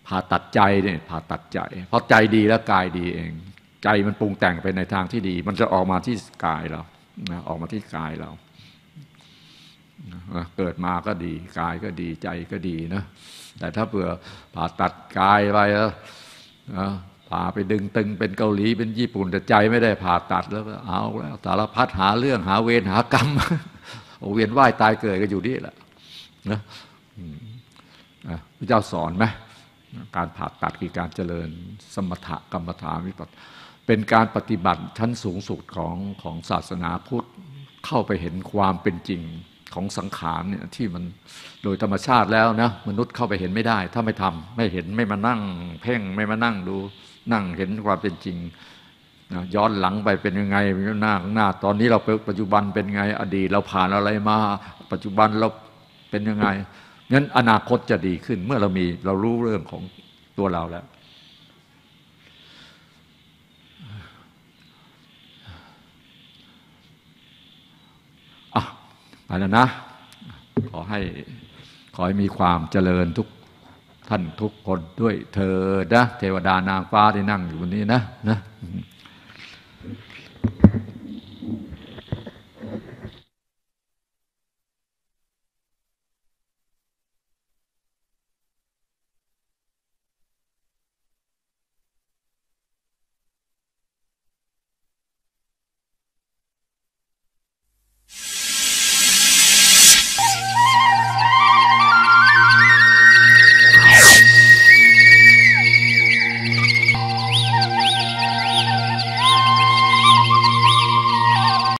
[SPEAKER 1] ผ่าตัดใจเนี่ยผ่าตัดใจเพราะใจดีแล้วกายดีเอง ใจมันปรุงแต่งไปในทางที่ดี มันจะออกมาที่กายเรานะออกมาที่กายเรา เกิดมาก็ดี กายก็ดีใจก็ดีนะแต่ถ้าเผื่อผ่าตัดกายไปแล้วผ่าไปดึงตึงเป็นเกาหลีเป็นญี่ปุ่นแต่ใจไม่ได้ผ่าตัดแล้วเอาแล้วสารพัดหาเรื่องหาเวรหากรรมเวียนว่ายตายเกิดก็อยู่นี่แหละนะพระเจ้าสอนไหมการผ่าตัดคือการเจริญสมถกรรมฐานวิปัสเป็นการปฏิบัติชั้นสูงสุดของของศาสนาพุทธเข้าไปเห็นความเป็นจริง ของสังขารเนี่ยที่มันโดยธรรมชาติแล้วนะมนุษย์เข้าไปเห็นไม่ได้ ถ้าไม่ทำไม่เห็นไม่มานั่ง เพ่งไม่มานั่งดูนั่งเห็นความเป็นจริงนะย้อนหลังไปเป็นยังไงหน้าหน้า ตอนนี้เราปัจจุบันเป็นไงอดีตเราผ่านอะไรมา ปัจจุบันเราเป็นยังไงงั้นอนาคตจะดีขึ้น เมื่อเรามีเรารู้เรื่องของตัวเราแล้วอะ ไปแล้วนะ ขอให้ขอให้มีความเจริญทุกท่านทุกคนด้วยเธอนะเทวดานางฟ้าที่นั่งอยู่บนนี้นะนะ